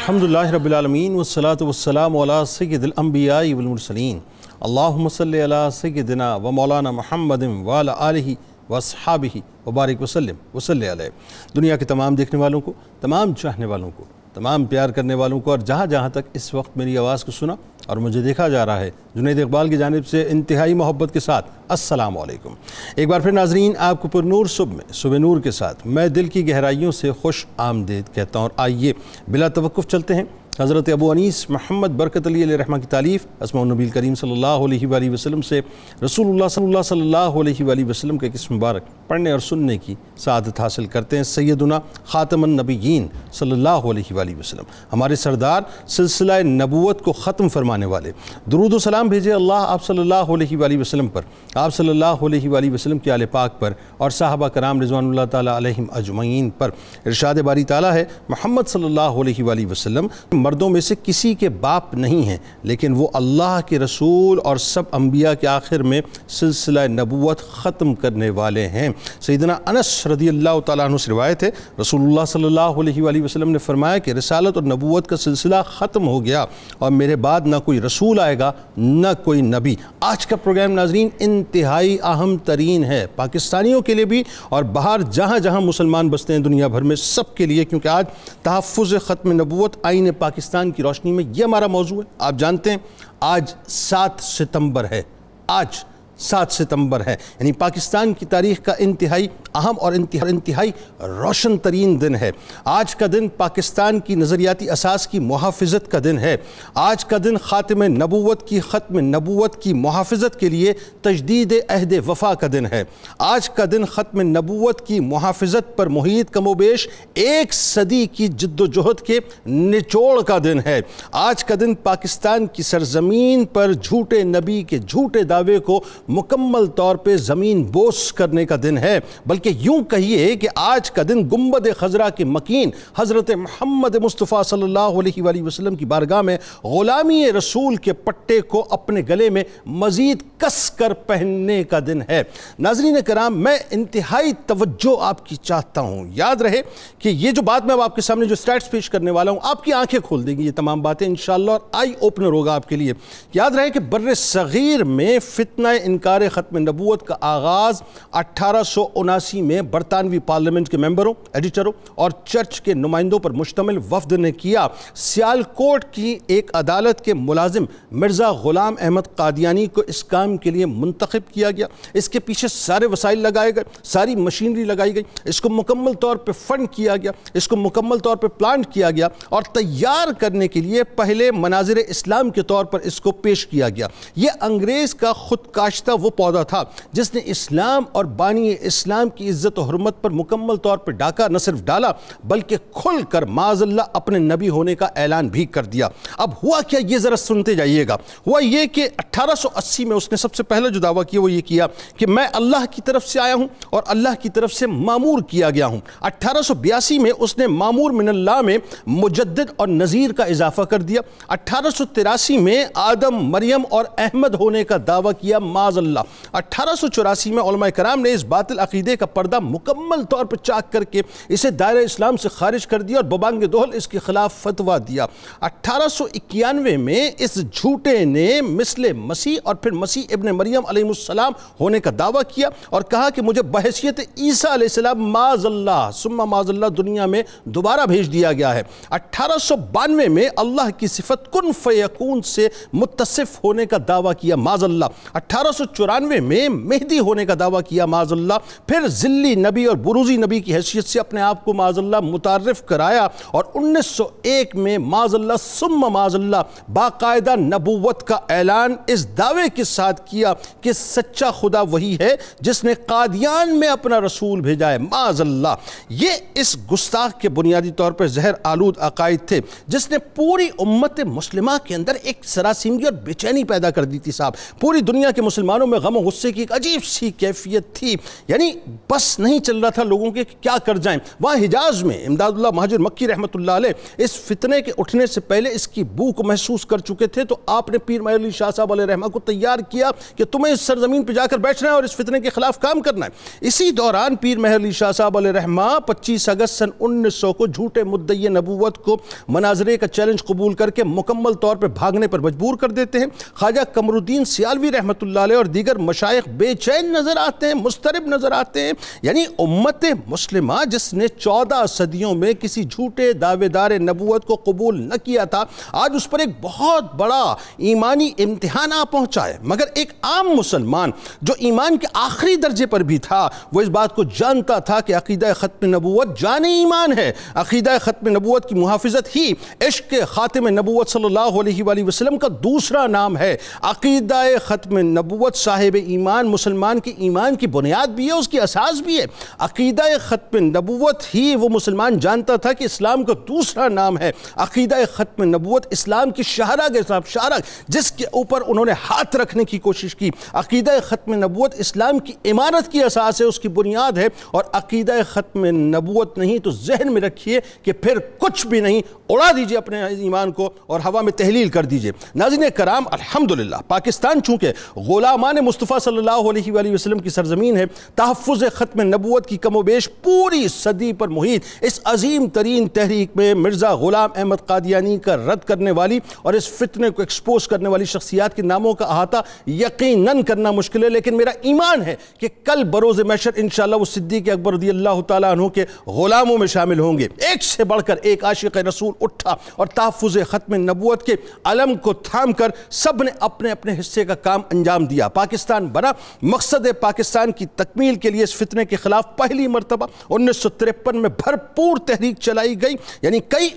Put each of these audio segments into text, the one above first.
अल्हम्दुलिल्लाह रब्बिल वस्सलातु वस्सलामु अला सय्यिदिल अंबियाई वल मुरसलीन व मौलाना मुहम्मदिन व अला आलिहि व अस्हाबिहि व बारिक वसल्लम वसल्लि अलैहि दुनिया के तमाम देखने वालों को तमाम चाहने वालों को तमाम प्यार करने वालों को और जहाँ जहाँ तक इस वक्त मेरी आवाज़ को सुना और मुझे देखा जा रहा है। जुनेद इकबाल की जानब से इंतहाई मोहब्बत के साथ अस्सलाम एक बार फिर नाजरीन, आपको पुरनूर सुबह में, सुबह नूर के साथ मैं दिल की गहराइयों से खुश आमदेद कहता हूँ और आइए बिला तवक़ुफ़ चलते हैं। हज़रत अबू अनीस मोहम्मद बरकत अली रहमा की तारीफ़ असमानबी करीम सल्लल्लाहु अलैहि वसल्लम से, रसूलुल्लाह सल्लल्लाहु अलैहि वसल्लम के किस मुबारक। पढ़ने और सुनने की सदत हासिल करते हैं सैदुना ख़ातमन नबीन सल्लल्लाहु अलैहि वसल्लम। हमारे सरदार सिलसिला नबूत को ख़त्म फरमाने वाले। दरूद सलाम भेजे अल्लाह आप सल्लल्लाहु अलैहि वसल्लम पर। आप सल्लल्लाहु वसलम के आल पाक पर और साहबा कराम रिजवान ताला अलैहिम अजमईन पर। इरशाद बारी ताला है, मोहम्मद सल्लल्लाहु अलैहि वसल्लम, मर्दों में से किसी के बाप नहीं हैं, लेकिन वो अल्लाह के रसूल और सब अम्बिया के आखिर में सिलसिला नबूत ख़त्म करने वाले हैं। सैदना अनस रदी अल्लाह तु से रिवायत है, रसूलुल्लाह सल्लल्लाहु अलैहि वसल्लम ने फरमाया कि रसालत और नबूत का सिलसिला ख़त्म हो गया और मेरे बाद ना कोई रसूल आएगा, ना कोई नबी। आज का प्रोग्राम नाजरीन इंतहाई अहम तरीन है। पाकिस्तानियों के लिए भी और बाहर जहाँ जहाँ मुसलमान बसते हैं दुनिया भर में सब के लिए, क्योंकि आज तहफ़ ख़त्म नबूत आइन पाकिस्तान की रोशनी में यह हमारा मौजू है। आप जानते हैं, आज सात सितंबर है। आज सात सितंबर है। यानी पाकिस्तान की तारीख का इंतहाई अहम और इंतहाई रोशन तरीन दिन है। आज का दिन पाकिस्तान की नज़रियाती असास की मुहाफ़त का दिन है। आज का दिन ख़ात्म नबूत की, ख़त्म नबूत की मुहाफ़त के लिए तजदीद अहद वफ़ा का दिन है। आज का दिन ख़त्म नबूत की मुहाफ़त पर मुहित कमोबेश एक सदी की जद्दोजहद के निचोड़ का दिन है। आज का दिन पाकिस्तान की सरजमीन पर झूठे नबी के झूठे दावे को मुकम्मल तौर पे ज़मीन बोस करने का दिन है। बल्कि यूँ कहिए कि आज का दिन गुंबद खजरा के मकीन हज़रत मोहम्मद मुस्तफ़ा अलैहि वसल्लम की बारगाह में ग़ुलामी रसूल के पट्टे को अपने गले में मज़ीद कस कर पहनने का दिन है। नाजरीन कराम, मैं इंतहाई तवज्जो आपकी चाहता हूँ। याद रहे कि ये जो बात मैं अब आपके सामने जो स्टैट्स पेश करने वाला हूँ, आपकी आँखें खोल देंगी ये तमाम बातें इन और आई ओपनर होगा आपके लिए। याद रहे कि बर सग़ीर में फितना इनकार ख़त्म नबूत का आगाज़ अट्ठारह में बरतानवी पार्लियामेंट के मेंबरों, एडिटरों और चर्च के नुमाइंदों पर मुश्तमिल वफद ने किया सियालकोट की एक अदालत के मुलाजिम मिर्ज़ा ग़ुलाम अहमद कादियानी को इस काम के लिए मुंतखब किया गया। इसके पीछे सारे वसाइल लगाए गए, सारी मशीनरी लगाई गई। इसको मुकम्मल तौर पर फंड किया गया, इसको मुकम्मल तौर पर प्लान किया गया और तैयार करने के लिए पहले मनाजिर इस्लाम के तौर पर इसको पेश किया गया। ये अंग्रेज़ का खुद काश्ता वो पौधा था। जिसने इस्लाम और बानी इस्लाम की इज़्ज़त और हरमत पर मुकम्मल तौर पर डाका न सिर्फ़ डाला, बल्कि खुल कर माजल्ला अपने नबी होने का ऐलान भी कर दिया। अब हुआ क्या? ये ज़रा सुनते जाइएगा। हुआ ये कि 1880 में उसने सबसे पहले जो दावा किया, वो ये किया कि मैं अल्लाह की तरफ़ से आया हूँ और अल्लाह की तरफ़ से मामूर किया गया हूँ। अट्ठारह में उसने मामूर मिनल्ला में मुजद और नज़ीर का इजाफा कर दिया। अट्ठारह में आदम, मरियम और अहमद होने का दावा किया माजल्ला अट्ठारह में कराम ने इस बातिल अकीदे का पर्दा मुकम्मल तौर पर चाक करके इसे दायरा इस्लाम से खारिज कर दिया और बबांग दोहल इसके खिलाफ फतवा दिया। अट्ठारह में इस झूठे ने मिसल मसीह और फिर मसीह इबन मरियम अलैहिस्सलाम होने का दावा किया और कहा कि मुझे बहसीत ईसा माजल्ला, सुम्मा माजल्ला दुनिया में दोबारा भेज दिया गया है। अट्ठारह में अल्लाह की सिफत कुन फ़यकून से मुतसिफ होने का दावा किया माजल्ला। अट्ठारह में मेहदी होने का दावा किया माजल्ला फिर जिल्ली नबी और बुरूजी नबी की हैसियत से अपने आप को माजल्ला मुतारफ़ कराया और 1901 में माजल्ला सुम माजल्ला बाकायदा नबूवत का ऐलान इस दावे के साथ किया कि सच्चा खुदा वही है जिसने कादियान में अपना रसूल भेजा है। माजल्ला ये इस गुस्ताख के बुनियादी तौर पर जहर आलूद अकायद थे जिसने पूरी उम्मत मुस्लिमा के अंदर एक सरासिमगी और बेचैनी पैदा कर दी थी साहब। पूरी दुनिया के मुसलमान मुसलमानों में गम गुस्से की एक अजीब सी कैफियत थी। यानी बस नहीं चल रहा था लोगों के क्या कर जाएँ। वहाँ हिजाज में इमदादुल्ला महाजिर मक्की रहमत इस फितने के उठने से पहले इसकी बू को महसूस कर चुके थे। तो आपने पीर महली शाह साहब रहमा को तैयार किया कि तुम्हें इस सरजमीन पर जाकर बैठना है और इस फितने के खिलाफ काम करना है। इसी दौरान पीर महली शाह साहब रहमा पच्चीस अगस्त सन उन्नीस सौ को झूठे मुद्दई नबूवत को मनाजरे का चैलेंज कबूल करके मुकम्मल तौर पर भागने पर मजबूर कर देते हैं। ख्वाजा कमरुद्दीन सियालवी रहमत और दीगर मशाइ बेचैन नज़र आते हैं, मुस्तरब नज़र आते हैं। यानी उम्मत मुस्लिमा जिसने चौदह सदियों में किसी झूठे दावेदार नबूत को कबूल न किया था, आज उस पर एक बहुत बड़ा ईमानी इम्तिहान आ पहुँचा है। मगर एक आम मुसलमान जो ईमान के आखिरी दर्जे पर भी था, वो इस बात को जानता था कि अकीदा ख़त्म नबूत जान ईमान है। अकीदा ख़त्म नबूत की मुहाफ़त ही इश्क ख़ातम नबूत सल्लल्लाहु अलैहि वसल्लम का दूसरा नाम है। अकीदा ख़त्म नबूत साहिब ईमान, मुसलमान के ईमान की बुनियाद भी है, उसकी असास भी है। अकीदा ख़त्म नबूत ही वो मुसलमान जानता था कि इस्लाम का दूसरा नाम है। अकीदा ख़त्म नबूत इस्लाम की शहरा के साथ शहरा जिसके ऊपर उन्होंने हाथ रखने की कोशिश की। अकीदा ख़त्म नबूत इस्लाम की इमारत की असास है, उसकी बुनियाद है। और अकीदा ख़त्म नबूत नहीं तो जहन में रखिए कि फिर कुछ भी नहीं, उड़ा दीजिए अपने ईमान को और हवा में तहलील कर दीजिए। नाजिन कराम अल्हम्दुलिल्लाह, पाकिस्तान चूँकि गुलामान मुस्तफ़ा सल्लल्लाहु अलैहि वसल्लम की सरजमीन है। तहफ़ ख़त्म नबूत की कमोबेश पूरी सदी पर मुहित। इस अजीम तरीन तहरीक में मिर्ज़ा ग़ुलाम अहमद कादियानी का रद्द करने वाली और इस फितने को एक्सपोज करने वाली शख्सियात के नामों का अहाता यकीन करना मुश्किल है। लेकिन मेरा ईमान है कि कल बरोज़ मैशर इन सिद्दीक अकबर रदी अल्लाह तु के ग़ुलामों में शामिल होंगे। एक से बढ़कर एक आशिक रसूल उठा और तहफ़ ख़त्म नबूत के अलम को थाम कर सबने अपने अपने हिस्से का काम अंजाम दिया। पाकिस्तान बना। मकसद पाकिस्तान की तकमील के लिए इस फितने के खिलाफ पहली मरतबा। उन्नीस सौ तिरपन में भरपूर तहरीक चलाई गई। यानी कई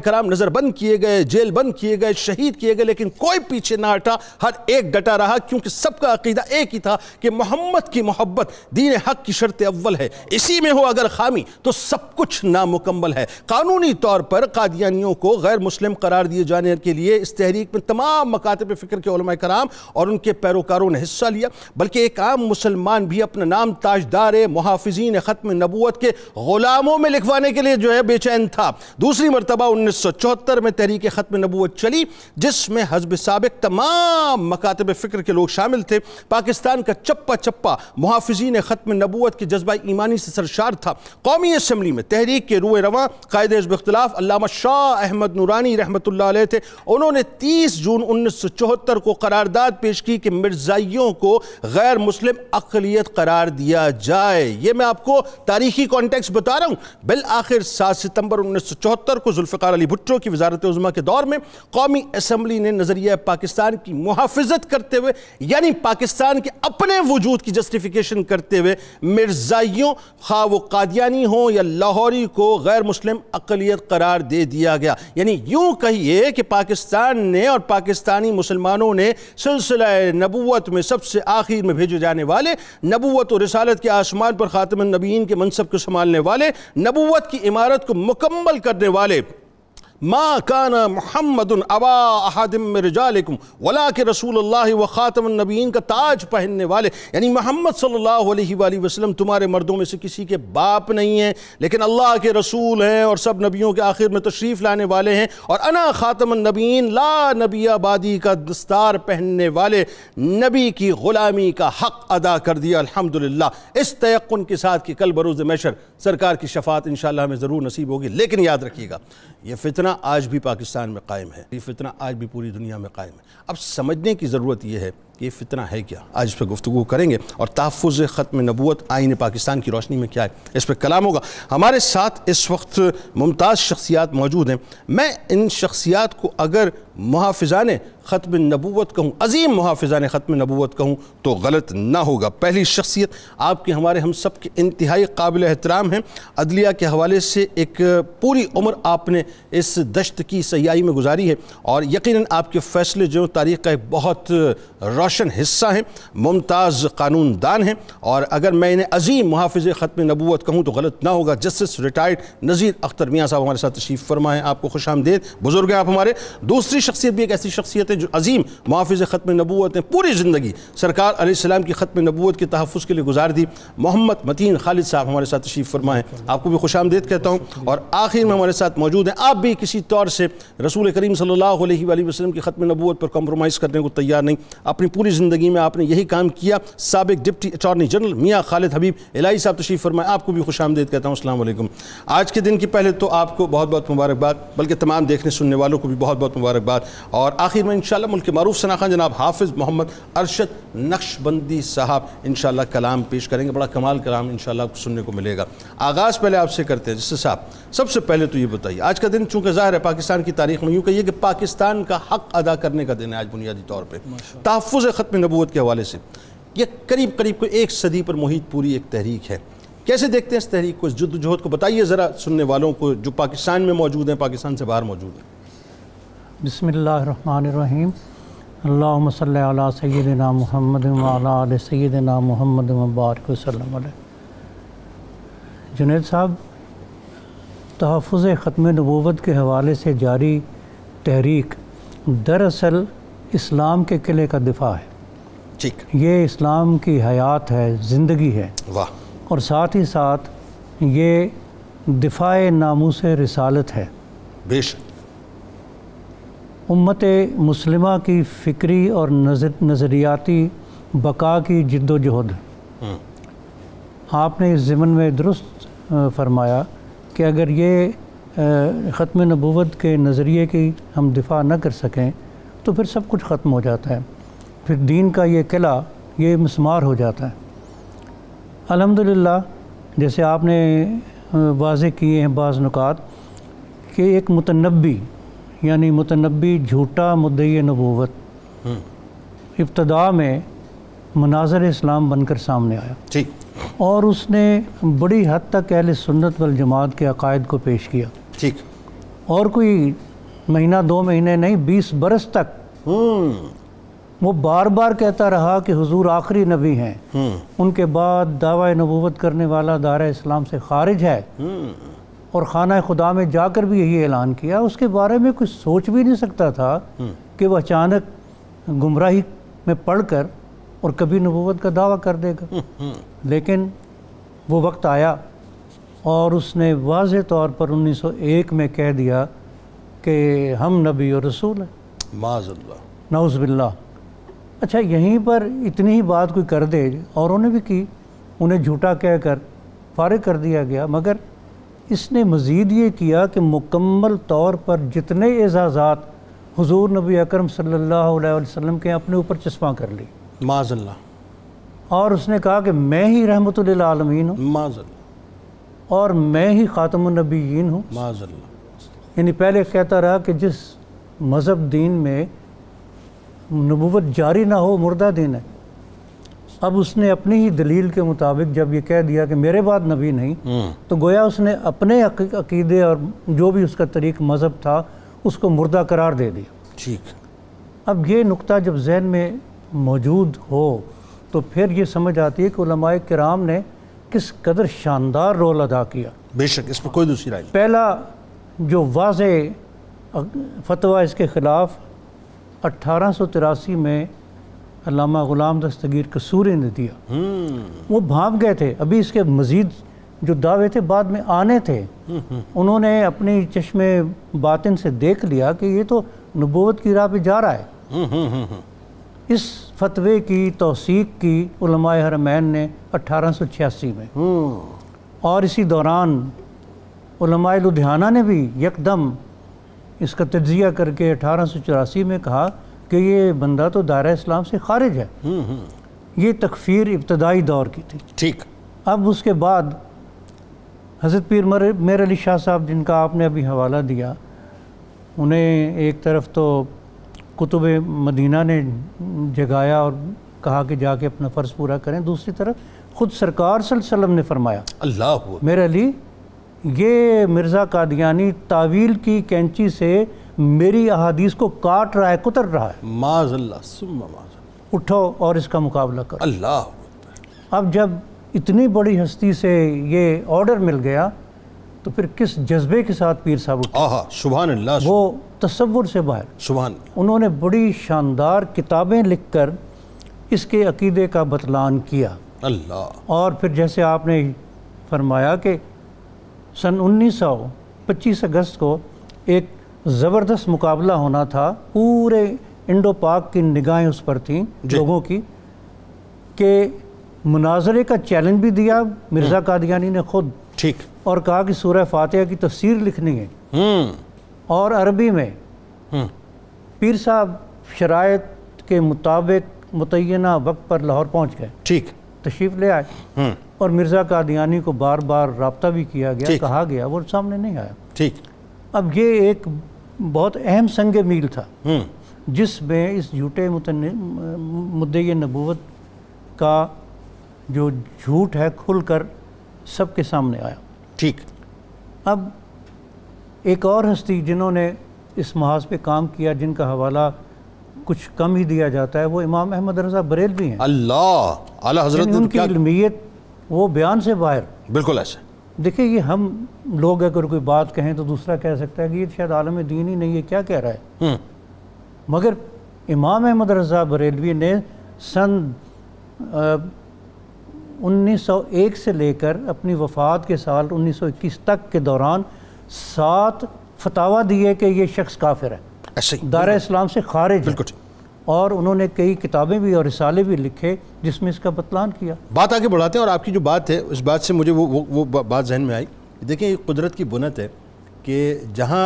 कराम नज़रबंद किए गए जेल बंद किए गए, शहीद किए गए, लेकिन कोई पीछे ना हटा। हर एक डटा रहा, क्योंकि सबका अकीदा एक ही था कि मोहम्मद की मोहब्बत दीन हक की शर्त अव्वल है। इसी में हो अगर खामी तो सब कुछ नामुकम्मल है। कानूनी तौर पर कादियानियों को गैर मुस्लिम करार दिए जाने के लिए इस तहरीक में तमाम मकातब फ़िक्र के कराम और उनके पैरोकारों ने हिस्सा लिया, बल्कि एक आम मुसलमान भी अपना नाम ताजदार मुहाफिजीन ख़त्म नबूत के ग़ुलामों में लिखवाने के लिए जो है बेचैन था। दूसरी मरतबा उन्नीस सौ चौहत्तर में तहरीक ख़त्म नबूत चली, जिसमें हजब सबक तमाम मकातब फ़िक्र के लोग शामिल थे। पाकिस्तान का चप्पा चप्पा मुहाफिजीन ख़त्म नबूत के जज्बा ईमानी से सरशार था। कौमी असम्बली में तहरीक के रूए रवा, कायद इख्तलाफ, अल्लामा शाह अहमद नूरानी रहमत थे। उन्होंने तीस जून उन्नीस सौ चौहत्तर को करारदाद पेश की कि मिर्जाइयों को गैर मुस्लिम अकलीत करार दिया जाए। ये मैं आपको तारीखी कॉन्टेक्स बता रहा हूँ। बिल आखिर सात सितंबर उन्नीस सौ चौहत्तर को जुल्फ़ार अली भुट्टो की वजारत उज़मा के दौर में कौमी असम्बली ने नज़रिया पाकिस्तान की मुहाफ़त करते हुए, यानी पाकिस्तान के अपने वजूद की जस्टिफिकेशन करते हुए मिर्जाइयों खा वो कादियानी हो या लाहौरी को गैर मुस्लिम अकलीत करार दे दिया गया। यानी यूँ कहिए कि पाकिस्तान ने और पाकिस्तानी मुसलमानों ने सिलसिला नबूत में सबसे आखिर में भेजे जाने वाले नबूत और रिसालत के आसमान पर ख़ातम नबीन के मनसब को संभालने वाले नबूत की इमारत को मुकम्मल करने वाले मा कान मोहम्मद अबा अहदम रजालकुम वला के रसूल व ख़ातम नबीन का ताज पहनने वाले, यानी मोहम्मद सल्लल्लाहु अलैहि वसल्लम तुम्हारे मर्दों में से किसी के बाप नहीं हैं, लेकिन अल्लाह के रसूल हैं और सब नबियों के आखिर में तशरीफ़ लाने वाले हैं, और अना ख़ातम नबीन ला नबी आबादी का दस्तार पहनने वाले नबी की ग़ुलामी का हक़ अदा कर दिया, अल्हम्दुलिल्लाह। इस तयन के साथ कि कल बरोज़ मैशर सरकार की शफात इन हमें ज़रूर नसीब होगी, लेकिन याद रखिएगा, ये फितना आज भी पाकिस्तान में कायम है, ये फितना आज भी पूरी दुनिया में कायम है। अब समझने की ज़रूरत यह है कि ये फितना है क्या? आज इस पर गुफ्तु करेंगे और तहफ़ ख़त्म नबूत आइन पाकिस्तान की रोशनी में क्या है? इस पर कलाम होगा। हमारे साथ इस वक्त मुमताज़ शख्सियात मौजूद हैं। मैं इन शख्सियात को अगर मुहाफ़ान ख़त्म नबूत कहूँ, अजीम मुहाफ़ान ख़त्म नबूत कहूँ तो गलत ना होगा। पहली शख्सियत आपके, हमारे हम सब के इंतहाई काबिल एहतराम हैं। अदलिया के हवाले से एक पूरी उम्र आपने इस दश्त की सयाही में गुजारी है और यकीन आपके फ़ैसले जो तारीख़ का एक बहुत रोशन हिस्सा हैं, मुमताज़ कानून दान हैं। और अगर मैं इन्हें अजीम मुहाफ़ ख़त्म नबूत कहूँ तो गलत ना होगा। जस्टिस रिटायर्ड नज़ीर अख्तर मियाँ साहब हमारे साथ तशरीफ़ फरमाएँ। आपको खुश आमदेद। बुज़ुर्ग हैं आप हमारे। दूसरी शख्सियत भी एक ऐसी शख्सियत है जो अजीम मुहाफ़ ख़त्म नबूत ने पूरी ज़िंदगी सरकार आसमाम की ख़त्म नबूत के तहफ़ के लिए गुजार दी। मोहम्मद मतीन खालिद साहब हमारे साथ तशरीफ़ फरमाएँ। आपको भी खुश आमदेद कहता हूँ। और आखिर में हमारे साथ मौजूद हैं। आप भी किसी तौर से रसूल करीम सल्लल्लाहु अलैहि वसल्लम की ख़त्म नबूत पर कम्प्रोमाइज़ करने को तैयार नहीं। अपनी पूरी ज़िंदगी में आपने यही काम किया। सबक डिप्टी अटॉर्नी जनरल मियाँ खालिद हबीब इलाही साहब तशरीफ़ फरमाएँ। आपको भी खुश आमदेद कहता हूँ। असल आज के दिन की पहले तो आपको बहुत बहुत मुबारकबाद। बल्कि तमाम देखने सुनने वालों को भी बहुत बहुत मुबारकबाद। और आखिर में इन मुल्क के मरूफ सनाखा जनाब हाफिज़ मोहम्मद अरशद नक्शबंदी साहब इन कलाम पेश करेंगे। बड़ा कमाल कलाम इन सुनने को मिलेगा। आगाज़ पहले आपसे करते हैं। जिससे साहब सबसे पहले तो ये बताइए आज का दिन चूँकि ज़ाहिर है पाकिस्तान की तारीख में यूँ कहिए कि पाकिस्तान का हक अदा करने का दिन है आज बुनियादी तौर पर तहफ़ ख़त्म नबूत के हवाले से। यह करीब करीब को एक सदी पर मुहित पूरी एक तहरीक है। कैसे देखते हैं इस तहरीक को इस जद्दोजहद को? बताइए ज़रा सुनने वालों को जो पाकिस्तान में मौजूद हैं पाकिस्तान से बाहर मौजूद हैं। बसमीम अल्लाम सैदना महमद वाल सैदना महमद मुबारक वसलम जुनेद साहब तहफ़ ख़त्म नबूवत के हवाले से जारी तहरीक दरअसल इस्लाम के किले का दिफा है। ठीक। ये इस्लाम की हयात है ज़िंदगी है। वाह। और साथ ही साथ ये दिफा नामूस रिसालत है। बेशक। उम्मत मुस्लिमा की फ़िक्री और नज़र नज़रियाती बका की जद्दोजहद। हम्म। आपने इस ज़मन में दुरुस्त फरमाया कि अगर ये ख़त्म नबूवत के नज़रिए की हम दिफा न कर सकें तो फिर सब कुछ ख़त्म हो जाता है। फिर दीन का ये किला ये मसमार हो जाता है। अल्हम्दुलिल्लाह जैसे आपने वाज किए हैं बाज़ नुकात कि एक मुतनबी यानी मुतनबी झूठा मुद्दई नबूवत। हम्म। इब्तदा में मनाजर इस्लाम बनकर सामने आया। ठीक और उसने बड़ी हद तक अहल सुन्नत वल जमात के अकायद को पेश किया। ठीक। और कोई महीना दो महीने नहीं बीस बरस तक हम्म। वो बार बार कहता रहा कि हुजूर आखिरी नबी हैं। हम्म। उनके बाद दावा नबूवत करने वाला दारा इस्लाम से खारिज है। और खाना खुदा में जाकर भी यही ऐलान किया। उसके बारे में कुछ सोच भी नहीं सकता था कि वह अचानक गुमराही में पढ़कर और कभी नबूवत का दावा कर देगा। लेकिन वो वक्त आया और उसने वाज तौर पर 1901 में कह दिया कि हम नबी और रसूल हैं। नौज़बिल्ला अच्छा यहीं पर इतनी ही बात कोई कर दे और ने भी की उन्हें झूठा कहकर फारिग कर दिया गया मगर इसने मज़ीद ये किया कि मुकम्मल तौर पर जितने एजाज़ात हुजूर नबी अकरम सल्लल्लाहु अलैहि वसल्लम के अपने ऊपर चश्मा कर ली। माजल्ला और उसने कहा कि मैं ही रहमतुल्लिल आलमीन हूँ। माजल्ला और मैं ही ख़ातमनबीन हूँ। माजल्ला यानी पहले कहता रहा कि जिस मज़हब दीन में नबूवत जारी ना हो मुर्दा दिन है। अब उसने अपनी ही दलील के मुताबिक जब ये कह दिया कि मेरे बाद नबी नहीं हम्म। तो गोया उसने अपने अकीदे और जो भी उसका तरीक मज़हब था उसको मुर्दा करार दे दिया। ठीक। अब ये नुक्ता जब जहन में मौजूद हो तो फिर ये समझ आती है कि उलमाए कराम ने किस कदर शानदार रोल अदा किया। बेशक इस पर कोई दूसरी राय पहला जो वाज फतवा इसके ख़िलाफ़ अट्ठारह सौ तिरासी में अलामा ग़ुलाम दस्तगीर कसूरी ने दिया। वो भाप गए थे अभी इसके मज़ीद जो दावे थे, बाद में आने थे उन्होंने अपनी चश्मे बातिन से देख लिया कि ये तो नबूत की राह पे जा रहा है इस फतवे की, तोसीक की हरमैन ने अट्ठारह में। और इसी दौरान लुधियाना ने भी यकदम इसका तजिया करके अठारह सौ चौरासी में कहा कि ये बंदा तो दायरा इस्लाम से खारिज है। हम्म, हम्म। ये तकफीर इब्तदाई दौर की थी। ठीक। अब उसके बाद हज़रत पीर मर मेर अली शाह साहब जिनका आपने अभी हवाला दिया उन्हें एक तरफ़ तो कुतुब मदीना ने जगाया और कहा कि जाके अपना फ़र्ज़ पूरा करें। दूसरी तरफ़ ख़ुद सरकार वसल्लम ने फरमाया अल्लाह मेरे अली ये मिर्ज़ा कादियानी तावील की कैंची से मेरी अहादीस को काट रहा है कुतर रहा है। माजल्ला उठो और इसका मुकाबला करो। अल्लाह। अब जब इतनी बड़ी हस्ती से ये ऑर्डर मिल गया तो फिर किस जज्बे के साथ पीर साहब सुबह अल्लाह वो तस्वुर से बाहर। सुबहान उन्होंने बड़ी शानदार किताबें लिखकर इसके अकीदे का बतलान किया। अल्लाह। और फिर जैसे आपने फरमाया कि सन 1925 अगस्त को एक ज़बरदस्त मुकाबला होना था। पूरे इंडो पाक की निगाहें उस पर थीं लोगों की कि मुनाजरे का चैलेंज भी दिया मिर्ज़ा कादियानी ने खुद। ठीक। और कहा कि सूरह फातिहा की तफसीर लिखनी है। हम्म। और अरबी में हम्म। पीर साहब शराय के मुताबिक मुतयना वक्त पर लाहौर पहुँच गए। ठीक। तशरीफ़ ले आए। हम्म। और मिर्ज़ा कादियानी को बार बार रबता भी किया गया कहा गया वो सामने नहीं आया। ठीक। अब ये एक बहुत अहम संग मील था। हम्म। जिसमें इस झूठे मुतन- मुद्दे नबूवत का जो झूठ है खुलकर सबके सामने आया। ठीक। अब एक और हस्ती जिन्होंने इस महाज पे काम किया जिनका हवाला कुछ कम ही दिया जाता है वो इमाम अहमद रज़ा बरेल भी हैं। अल्लाह आला हज़रत तो उनकी क्या वो बयान से बाहर। बिल्कुल ऐसे। देखिए ये हम लोग अगर कोई बात कहें तो दूसरा कह सकता है कि ये शायद आलम दीन ही नहीं है क्या कह रहा है? हम्म। मगर इमाम अहमद रज़ा बरेलवी ने सन अ, 1901 से लेकर अपनी वफ़ात के साल 1921 तक के दौरान सात फतावा दिए कि ये शख्स काफिर है। दारा इस्लाम से खारिज बिल्कुल। और उन्होंने कई किताबें भी और रिसाले भी लिखे जिसमें इसका बतलान किया। बात आगे बढ़ाते हैं और आपकी जो बात है उस बात से मुझे वो वो, वो बात जहन में आई। देखिए ये कुदरत की बुनत है कि जहाँ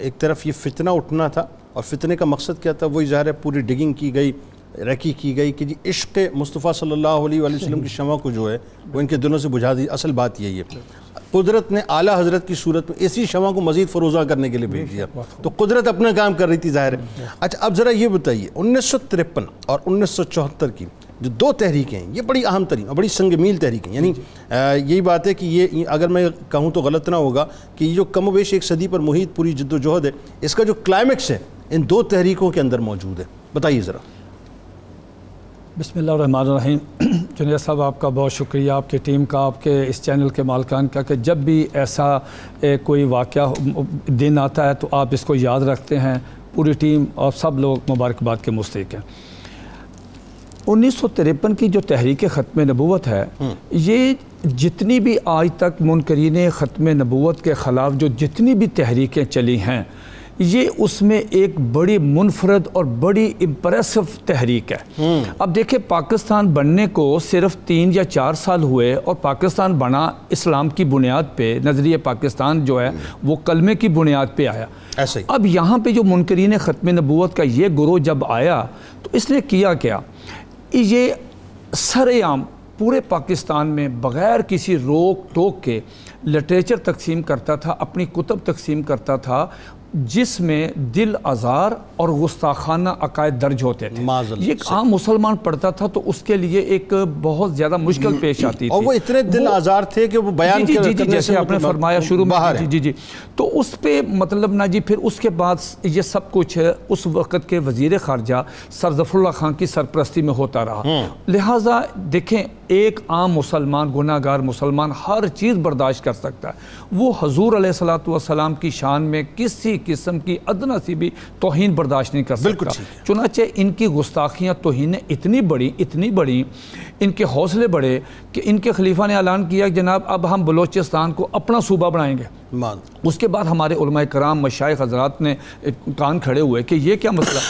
एक तरफ़ ये फितना उठना था और फितने का मकसद क्या था वही ज़ाहिर है पूरी डिगिंग की गई रखी की गई कि जी इश्क मुस्तफ़ा अलैहि वसल्लम की शमा को जो है वो इनके दिलों से बुझा दी। असल बात यही है। कुदरत ने आला हज़रत की सूरत में इसी शमा को मजीद फरोज़ा करने के लिए भेज दिया। तो कुदरत अपना काम कर रही थी ज़ाहिर है। अच्छा अब ज़रा ये बताइए उन्नीस सौ तिरपन और उन्नीस सौ चौहत्तर की जो दो तहरीकें हैं ये बड़ी अहम और बड़ी संगमील तहरीकें यानी यही बात है कि ये ये अगर मैं कहूँ तो गलत ना होगा कि ये जो कम वेश एक सदी पर मुहित पूरी जद्दोजहद है इसका जो क्लाइमेक्स है इन दो तहरीकों के अंदर मौजूद है। बताइए ज़रा। बिसमीम जुनेद साहब आपका बहुत शुक्रिया आपकी टीम का आपके इस चैनल के मालकान का कि जब भी ऐसा कोई वाक़ दिन आता है तो आप इसको याद रखते हैं। पूरी टीम और सब लोग मुबारकबाद के मुस्तक हैं। उन्नीस सौ तिरपन की जो तहरीक ख़त्म नबूत है ये जितनी भी आज तक मुनकरीन ख़त्म नबूत के ख़िलाफ़ जो जितनी भी तहरीकें चली हैं ये उसमें एक बड़ी मुनफरद और बड़ी इम्प्रेसिव तहरीक है। अब देखिए पाकिस्तान बनने को सिर्फ़ तीन या चार साल हुए और पाकिस्तान बना इस्लाम की बुनियाद पे नज़रिए पाकिस्तान जो है वो कलमे की बुनियाद पे आया। ऐसे ही। अब यहाँ पे जो मुनकरीन ख़त्म नबूत का ये गुरोह जब आया तो इसने किया क्या? ये सरेआम पूरे पाकिस्तान में बग़ैर किसी रोक टोक के लिटरेचर तकसीम करता था अपनी कुतब तकसीम करता था जिसमें दिल आज़ार और गुस्ताखाना अकायद दर्ज होते थे। ये एक आम मुसलमान पढ़ता था तो उसके लिए एक बहुत ज़्यादा मुश्किल पेश आती थी। और वो इतने दिल आज़ार थे कि वो बयान जी जी जी, जी जैसे आपने मतलब फरमाया शुरू में। बाहर जी जी जी। तो उस पर मतलब ना जी फिर उसके बाद ये सब कुछ उस वक़्त के वज़ीर खारजा सरजफुल्ला खान की सरपरस्ती में होता रहा। लिहाजा देखें एक आम मुसलमान गुनागार मुसलमान हर चीज़ बर्दाश्त कर सकता है। वो हजूर सलाम की शान में किसी किस्म की अदना सी भी तोहन बर्दाश्त नहीं कर सकता। चुनाचे इनकी गुस्ताखियाँ तोहन इतनी बड़ी इतनी बड़ी इनके हौसले बढ़े कि इनके खलीफा ने ऐलान किया कि जनाब अब हम बलोचिस्तान को अपना सूबा बनाएँगे। मान। उसके बाद हमारे उलमाए कराम मशाइ हजरात ने कान खड़े हुए कि ये क्या मसला?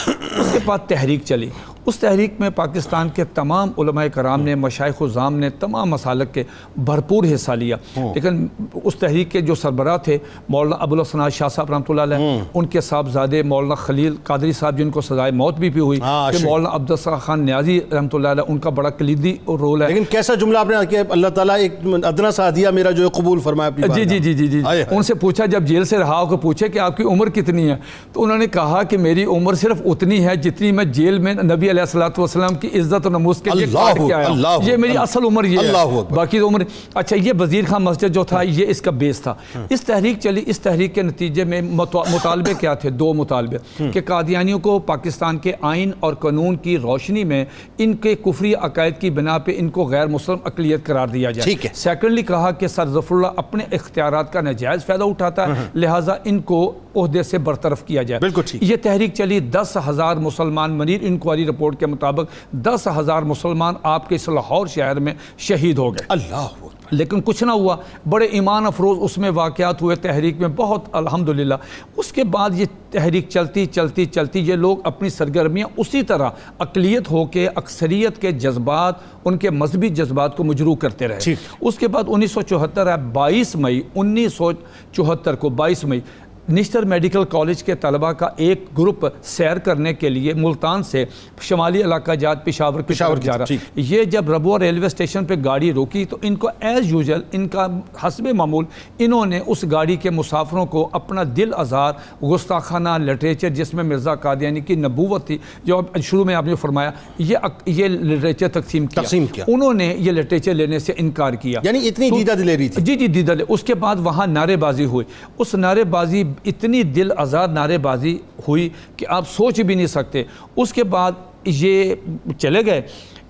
उसके बाद तहरीक चली। उस तहरीक में पाकिस्तान के तमाम उलमाए कराम ने मशाइजाम ने तमाम मसालक के भरपूर हिस्सा लिया। लेकिन उस तहरीक के जो सरबरा थे मौलाना अबुलसना शाह साहब रहमत उनके साहबजादे मौलाना खलील कादरी साहब जिनको सजाए मौत भी, भी हुई हाँ, फिर मौलाना अब्दुल खान न्याजी रहमत उनका बड़ा कलीदी रोल है। लेकिन कैसा जुमला आपने कि अल्लाह ताला एक अदना सा हदिया मेरा जो है कबूल फरमाया अपनी जी जी जी जी जी। हाय। उनसे पूछा जब जेल से रहा होकर पूछे कि आपकी उम्र कितनी है तो उन्होंने कहा कि मेरी उम्र सिर्फ़ उतनी है जितनी मैं जेल में नबी वसल्लम की इज़्ज़त और नमूस के लिए काट के आया हूँ। ये मेरी असल उम्र ये है। बाकी उम्र अच्छा ये वज़ीर खान मस्जिद जो था ये इसका बेस था। इस तहरीक चली इस तहरीक के नतीजे में मुतालबे क्या थे? दो मुतालबे। कि कादियानियों को पाकिस्तान के आइन और कानून की रोशनी में इनके कुफरी अकायद की बिना पे इनको गैर मुस्लिम अकलीत करार दिया जाए ठीक है। सेकेंडली कहा कि सर जफरुल्ला अपने इख्तियार का नजायज़ फ़ायदा उठाता है लिहाजा इनको अहदे से बरतरफ किया जाए बिल्कुल ठीक। ये तहरीक चली दस हज़ार मुसलमान मनीर इंक्वायरी रिपोर्ट के मुताबिक दस हज़ार मुसलमान आपके इस लाहौर शहर में शहीद हो गए अल्लाह। लेकिन कुछ ना हुआ। बड़े ईमान अफरोज़ उसमें वाक़ात हुए तहरीक में बहुत अल्हम्दुलिल्लाह। उसके बाद ये तहरीक चलती चलती चलती ये लोग अपनी सरगर्मियाँ उसी तरह अकलीत हो के अक्सरियत के जज्बात उनके मजहबी जज्बात को मजरू करते रहे। उसके बाद उन्नीस सौ चौहत्तर है बाईस मई उन्नीस सौ चौहत्तर को बाईस मई निश्तर मेडिकल कॉलेज के तलबा का एक ग्रुप सैर करने के लिए मुल्तान से शुमाली इलाका जात पिशावर पिशावर जा रहा। ये जब रबुआ रेलवे स्टेशन पे गाड़ी रोकी तो इनको एज़ यूजल इनका हसब मामूल इन्होंने उस गाड़ी के मुसाफरों को अपना दिल आज़ार गुस्ताखाना लिटरेचर जिसमें मिर्ज़ा कादियानी की नबूवत थी जो शुरू में आपने फरमाया ये ये लिटरेचर तकसीम तकसीम किया। उन्होंने ये लिटरेचर लेने से इनकार किया। यानी इतनी तो- दीदा दिलेरी थी। जी जी दीदा उसके बाद वहाँ नारेबाजी हुई। उस नारेबाजी इतनी दिल आज़ाद नारेबाजी हुई कि आप सोच भी नहीं सकते। उसके बाद ये चले गए।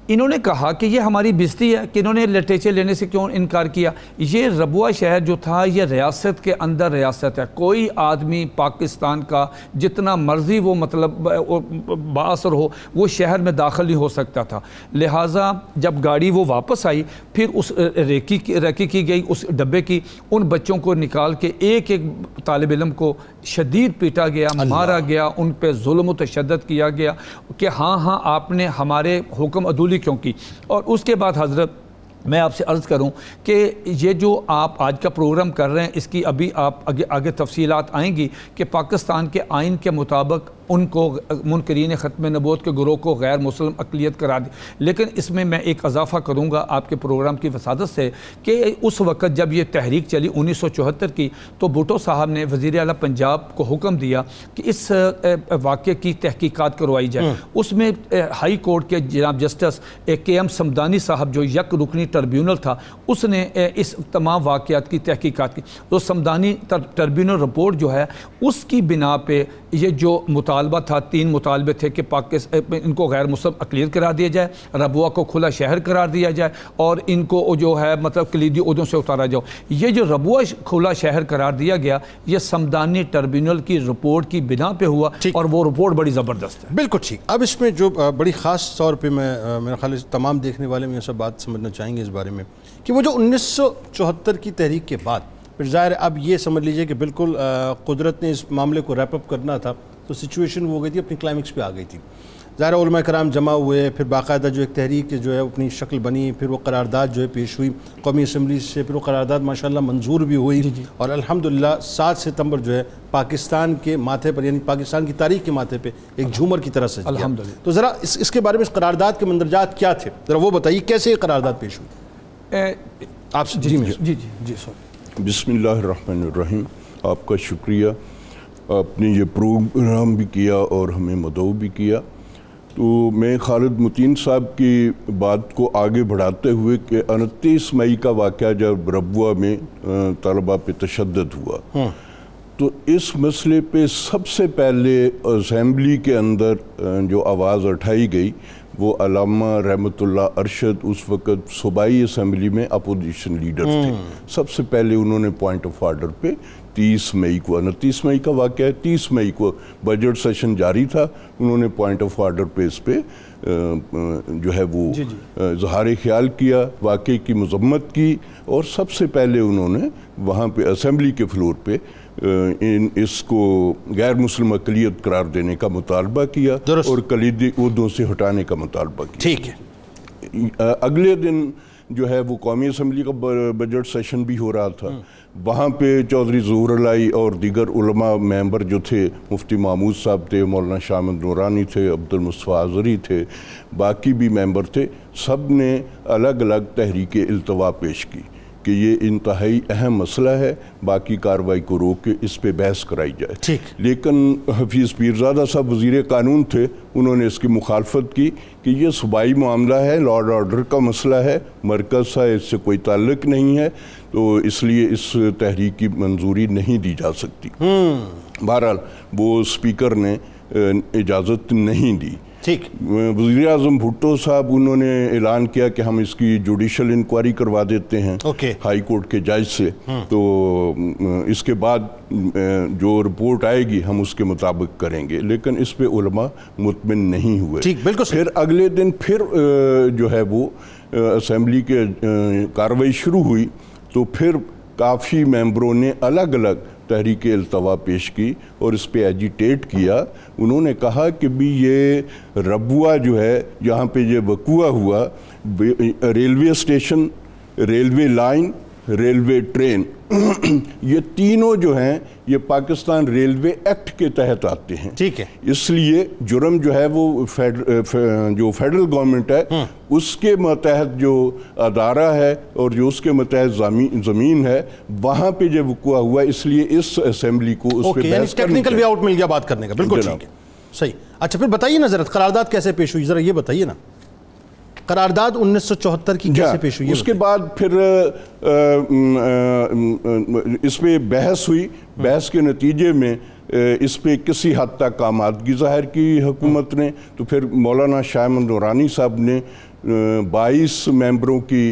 इन्होंने कहा कि ये हमारी बिजती है, कि इन्होंने लिटरेचर लेने से क्यों इनकार किया? ये रबुआ शहर जो था, ये रियासत के अंदर रियासत है। कोई आदमी पाकिस्तान का जितना मर्ज़ी वो मतलब बासर हो, वो शहर में दाखिल नहीं हो सकता था। लिहाजा जब गाड़ी वो वापस आई, फिर उस रेकी रेकी की गई, उस डब्बे की, उन बच्चों को निकाल के एक एक तालब इलम को शदीद पीटा गया मारा गया उन पर जुल्म तशद किया गया कि हाँ हाँ आपने हमारे हुक्म अदूली क्यों की? और उसके बाद हज़रत मैं आपसे अर्ज़ करूँ कि ये जो आप आज का प्रोग्राम कर रहे हैं इसकी अभी आप आगे आगे तफसीलात आएँगी कि पाकिस्तान के आइन के मुताबिक उनको मुनकरीन ख़त्म नबूत के ग्रोह को गैर मुसलम अकलीत करा दी। लेकिन इसमें मैं एक अजाफा करूँगा आपके प्रोग्राम की वसादत से कि उस वक़्त जब ये तहरीक चली उन्नीस सौ चौहत्तर की तो भुटो साहब ने वज़ी अला पंजाब को हुक्म दिया कि इस वाक़े की तहकीकात करवाई जाए। उसमें हाई कोर्ट के जनाब जस्टिस के एम समदानी साहब जो यक रुकनी ट्रिब्यूनल था उसने इस तमाम वाक़ात की तहकीकात की। तो समदानी ट्रिब्यूनल रिपोर्ट जो है उसकी बिना पे ये जो मुतालबा था तीन मुतालबे थे कि पाकिस्तान इनको गैर मुस्लिम अकलीत करार दिया जाए रबुआ को खुला शहर करार दिया जाए और इनको जो है मतलब कलीदी उहदों से उतारा जाओ। ये जो रबुआ खुला शहर करार दिया गया ये समदानी ट्रिब्यूनल की रिपोर्ट की बिना पे हुआ और वो रिपोर्ट बड़ी ज़बरदस्त है। बिल्कुल ठीक। अब इसमें जो बड़ी ख़ास तौर पर मैं मेरा ख्याल तमाम देखने वाले में ये सब बात समझना चाहेंगे इस बारे में कि वो जो 1974 की तहरीक के बाद फिर ज़ाहिर अब ये समझ लीजिए कि बिल्कुल कुदरत ने इस मामले को रैपअप करना था तो सिचुएशन वो हो गई थी अपनी क्लाइमेक्स पे आ गई थी। ज़ाहिर उलमा कराम जमा हुए फिर बाकायदा जो एक तहरीक जो है अपनी शक्ल बनी फिर वो करारदाद जो है पेश हुई कौमी असम्बली से फिर वो करारदाद माशाल्लाह मंजूर भी हुई और अल्हम्दुलिल्लाह सात सितंबर जो है पाकिस्तान के माथे पर यानी पाकिस्तान की तारीख के माथे पे एक झूमर की तरह से। तो ज़रा इस, इसके बारे में इस करारदाद के मंदरजात क्या थे? ज़रा वो बताइए कैसे ये करारदाद पेश हुई? आप जी। जी जी जी सॉरी। बिस्मिल्लाहिर्रहमानिर्रहीम। आपका शुक्रिया। आपने ये प्रोग्राम भी किया और हमें मदऊ भी किया। तो मैं खालिद मुतीन साहब की बात को आगे बढ़ाते हुए कि उनतीस मई का वाक़ जब रबुआ में तलबा पे तशद हुआ। तो इस मसले पे सबसे पहले असम्बली के अंदर जो आवाज़ उठाई गई वो अलामा रहमतुल्लाह अरशद उस वक़्त सूबाई असम्बली में अपोजिशन लीडर थे। सबसे पहले उन्होंने पॉइंट ऑफ़ आर्डर पे तीस मई को उनतीस मई का वाक़ है तीस मई को बजट सेशन जारी था। उन्होंने पॉइंट ऑफ़ आर्डर पे इस पे जो है वो। इजहार ख्याल किया वाक़े की मजम्मत की और सबसे पहले उन्होंने वहाँ पे असम्बली के फ्लोर पे अ, इन इसको गैर मुस्लिम अकलीत करार देने का मुतालबा किया और कलीदी उहदों से हटाने का मुतालबा किया। ठीक है। अगले दिन जो है वो कौमी असम्बली का बजट सेशन भी हो रहा था। वहाँ पे चौधरी जहूर लाई और दीगर उलमा मेंबर जो थे मुफ्ती महमूद साहब थे मौलाना शामिद नूरानी थे अब्दुल मुस्तफ़ा आज़री थे बाकी भी मेंबर थे सबने अलग अलग तहरीक अल्तवा पेश की। कि ये इंतहाई अहम मसला है बाकी कार्रवाई को रोक के इस पर बहस कराई जाए। ठीक। लेकिन हफीज़ पीरजादा साहब वज़ीर कानून थे उन्होंने इसकी मुखालफत की कि ये सूबाई मामला है लॉ एंड ऑर्डर का मसला है मरकज़ सा इससे कोई ताल्लुक नहीं है तो इसलिए इस तहरीक की मंजूरी नहीं दी जा सकती। बहरहाल वो स्पीकर ने इजाज़त नहीं दी। ठीक। वज़ीर अजम भुट्टो साहब उन्होंने ऐलान किया कि हम इसकी जुडिशल इंक्वायरी करवा देते हैं ओके। हाई कोर्ट के जज से। तो इसके बाद जो रिपोर्ट आएगी हम उसके मुताबिक करेंगे। लेकिन इस पे उलमा मुतमिन नहीं हुए। ठीक, बिल्कुल फिर अगले दिन फिर जो है वो असम्बली के कार्रवाई शुरू हुई। तो फिर काफ़ी मेंबरों ने अलग अलग तहरीक अल्तवा पेश की और इस पर एजिटेट किया। उन्होंने कहा कि भी ये रबुआ जो है जहाँ पे ये वकुआ हुआ railway station, railway line railway train ये तीनों जो हैं ये पाकिस्तान रेलवे एक्ट के तहत आते हैं। ठीक है। इसलिए जुर्म जो है वो फेड, फे, जो फेडरल गवर्नमेंट है उसके मतहत जो अदारा है और जो उसके मतहत ज़मीन है वहाँ पे जो वकुआ हुआ इसलिए इस असेंबली को उस पर टेक्निकल वे आउट मिल गया बात करने का। बिल्कुल ठीक है। सही। अच्छा फिर बताइए ना जरा करारदाद कैसे पेश हुई? जरा ये बताइए ना। करारदाद 1974 की कैसे पेश हुई उसके बाद फिर इस पर बहस हुई। बहस के नतीजे में इस पर किसी हद तक आमादगी ज़ाहिर की हुकूमत ने। तो फिर मौलाना शाहमद नूरानी साहब ने बाईस मेंबरों की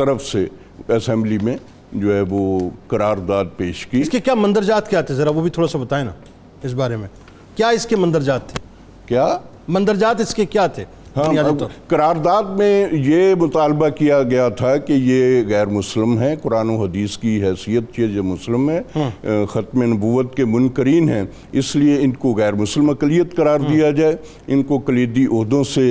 तरफ़ से असम्बली में जो है वो करारदाद पेश की। इसके क्या मंदरजात क्या थे? जरा वो भी थोड़ा सा बताएँ ना इस बारे में। क्या इसके मंदरजात थे? क्या? मंदरजात इसके क्या थे? हाँ तौर करारदाद में ये मुतालबा किया गया था कि ये गैर मुस्लिम है कुरान हदीस की हैसियत ये मुस्लिम है ख़त्म नबूवत के मुनकरीन हैं इसलिए इनको गैर मुस्लिम अकलीत करार दिया जाए इनको कलीदी अहदों से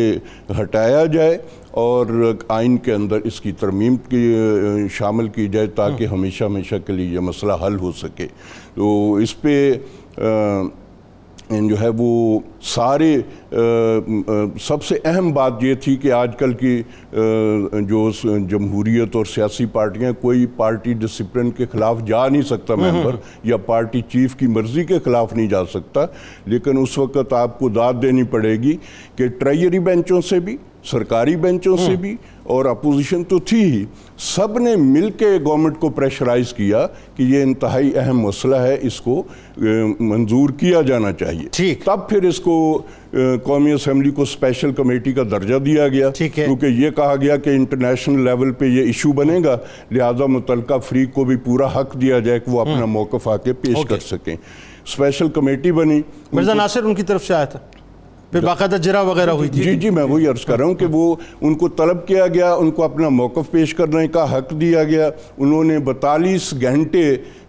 हटाया जाए और आइन के अंदर इसकी तरमीम की शामिल की जाए ताकि हमेशा हमेशा के लिए यह मसला हल हो सके। तो इस पे इन जो है वो सारे आ, सबसे अहम बात ये थी कि आजकल की आ, जो जमहूरीत जमहूरियत और सियासी पार्टियाँ कोई पार्टी डिसिप्लिन के खिलाफ जा नहीं सकता मेंबर या पार्टी चीफ की मर्ज़ी के खिलाफ नहीं जा सकता। लेकिन उस वक्त आपको दाद देनी पड़ेगी कि ट्रेजरी बेंचों से भी सरकारी बेंचों से भी और अपोजिशन तो थी ही। सबने मिल के गवर्नमेंट को प्रेशराइज किया कि ये इंतहाई अहम मसला है इसको मंजूर किया जाना चाहिए। ठीक। तब फिर इसको कौमी असम्बली को स्पेशल कमेटी का दर्जा दिया गया। ठीक है। क्योंकि ये कहा गया कि इंटरनेशनल लेवल पे ये इशू बनेगा लिहाजा मुतलका फ्रीक को भी पूरा हक दिया जाए कि वो अपना मौकफ आके पेश कर सकें। स्पेशल कमेटी बनी। मिर्ज़ा नासिर उनकी तरफ़ से आया था। फिर बाकायदा जरा वगैरह हुई थी। जी जी मैं वही अर्ज़ कर रहा हूँ कि वो उनको तलब किया गया उनको अपना मौक़ पेश करने का हक दिया गया। उन्होंने बतालीस घंटे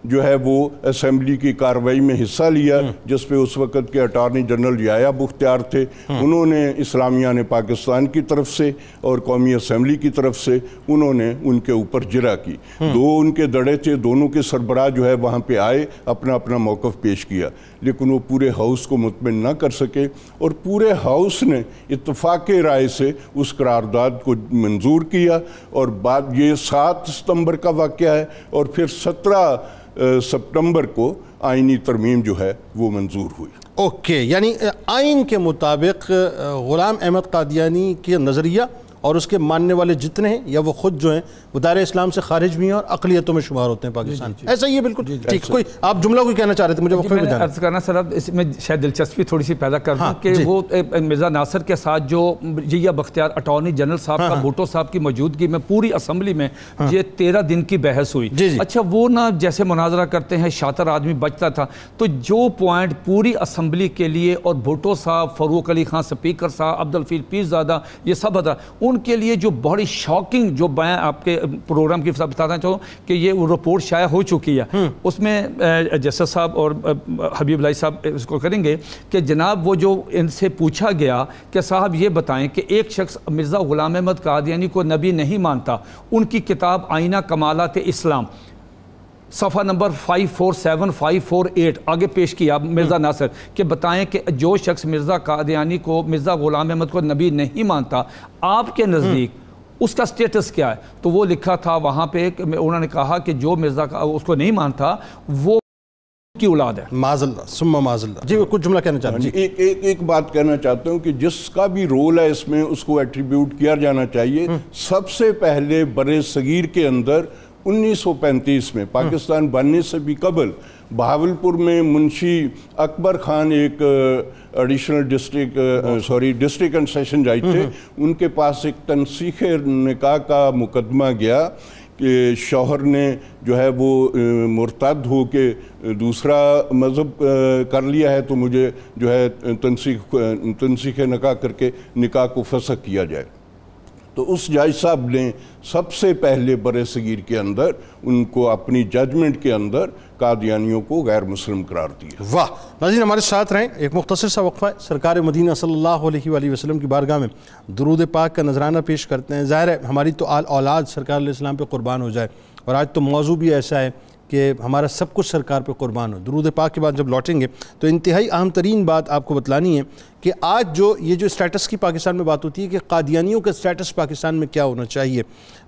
जो है वो असम्बली की कार्रवाई में हिस्सा लिया जिस पे उस वक्त के अटारनी जनरल याया बुख्तियार थे। उन्होंने इस्लामिया ने पाकिस्तान की तरफ़ से और कौमी असम्बली की तरफ़ से उन्होंने उनके ऊपर जिरा की। दो उनके दड़े थे दोनों के सरबराह जो है वहाँ पर आए अपना अपना मौक़ पेश किया। लेकिन वो पूरे हाउस को मुतमिन ना कर सके और पूरे हाउस ने इतफाक़ राय से उस करारदाद को मंजूर किया और बाद ये सात सितंबर का वाक़ है और फिर सत्रह सितंबर को आइनी तरमीम जो है, वो मंजूर हुई। ओके, यानी आइन के मुताबिक गुलाम अहमद कादियानी के नज़रिया और उसके मानने वाले जितने हैं या वो खुद जो हैं वो दायरे इस्लाम से खारिज भी हैं और अकलियतों में शुमार होते हैं पाकिस्तान। ऐसा ही है बिल्कुल। ठीक कोई आप जुमला कोई कहना चाह रहे थे मुझे जी, वक्फे में अर्ज़ करना सर अब इसमें शायद दिलचस्पी थोड़ी सी पैदा कर हाँ, कि वो मिर्ज़ा नासर के साथ जो जिया बख्तियार अटॉर्नी जनरल साहब हाँ, का हाँ। भुट्टो साहब की मौजूदगी में पूरी असम्बली में ये तेरह दिन की बहस हुई। अच्छा वो ना जैसे मुनाजरा करते हैं शातर आदमी बचता था तो जो पॉइंट पूरी असम्बली के लिए और भुट्टो साहब फरूक अली खान स्पीकर साहब अब्दुल फील पीरजादा ये सब अदा उनके लिए जो बड़ी शॉकिंग जो बयान आपके प्रोग्राम की बताना चाहूँ कि ये रिपोर्ट शाया हो चुकी है। उसमें जस्टिस साहब और हबीब लाई साहब इसको करेंगे कि जनाब वो जो इनसे पूछा गया कि साहब ये बताएँ कि एक शख्स मिर्ज़ा ग़ुलाम अहमद कादियानी को नबी नहीं मानता उनकी किताब आईना कमालत इस्लाम। सफ़ा नंबर 547 548 आगे पेश किया मिर्ज़ा नासिर कि बताएँ कि जो शख्स मिर्ज़ा कादयानी को मिर्ज़ा ग़ुलाम अहमद को नबी नहीं मानता आपके नज़दीक उसका स्टेटस क्या है? तो वो लिखा था वहाँ पे उन्होंने कहा कि जो मिर्ज़ा का उसको नहीं मानता वो की औलाद है। माजल्ला सुम्मा माजल्ला। जी वो कुछ जुमला कहना चाहता हूँ। एक एक एक बात कहना चाहता हूँ कि जिसका भी रोल है इसमें उसको एट्रीब्यूट किया जाना चाहिए। सबसे पहले बड़े सगीर के अंदर 1935 में पाकिस्तान बनने से भी कबल बहावलपुर में मुंशी अकबर खान एक additional district sorry district and session जज थे। उनके पास एक तनसीख निकाह का मुकदमा गया कि शौहर ने जो है वो मुर्तद हो के दूसरा मज़हब कर लिया है तो मुझे जो है तनसीख तनसीख निकाह करके निकाह को फसक किया जाए। तो उस जज साहब ने सबसे पहले बर सगीर के अंदर, उनको अपनी जजमेंट के अंदर कादियानियों को गैर मुस्लिम करार दिया। वाह नाजीन हमारे साथ रहें। एक मुख्तर सा वक्फा है, सरकार मदीना सल्लल्लाहु अलैहि वसल्लम की बारगाह में दरूद पाक का नजराना पेश करते हैं। ज़ाहिर है, हमारी तो आल औलाद सरकार पर कुर्बान हो जाए, और आज तो मौजू भी ऐसा है कि हमारा सब कुछ सरकार पर कुर्बान हो। दरूद पाक के बाद जब लौटेंगे तो इंतहाई अहम तरीन बात आपको बतलानी है कि आज जो, ये जो स्टेटस की पाकिस्तान में बात होती है कि कादियानियों का स्टेटस पाकिस्तान में क्या होना चाहिए।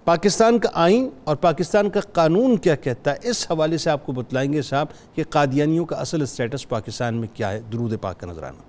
पाकिस्तान का आइन और पाकिस्तान का कानून क्या कहता है, इस हवाले से आपको बतलाएँगे साहब कि कादियानियों का असल स्टेटस पाकिस्तान में क्या है, दरूद पाक का नजराना।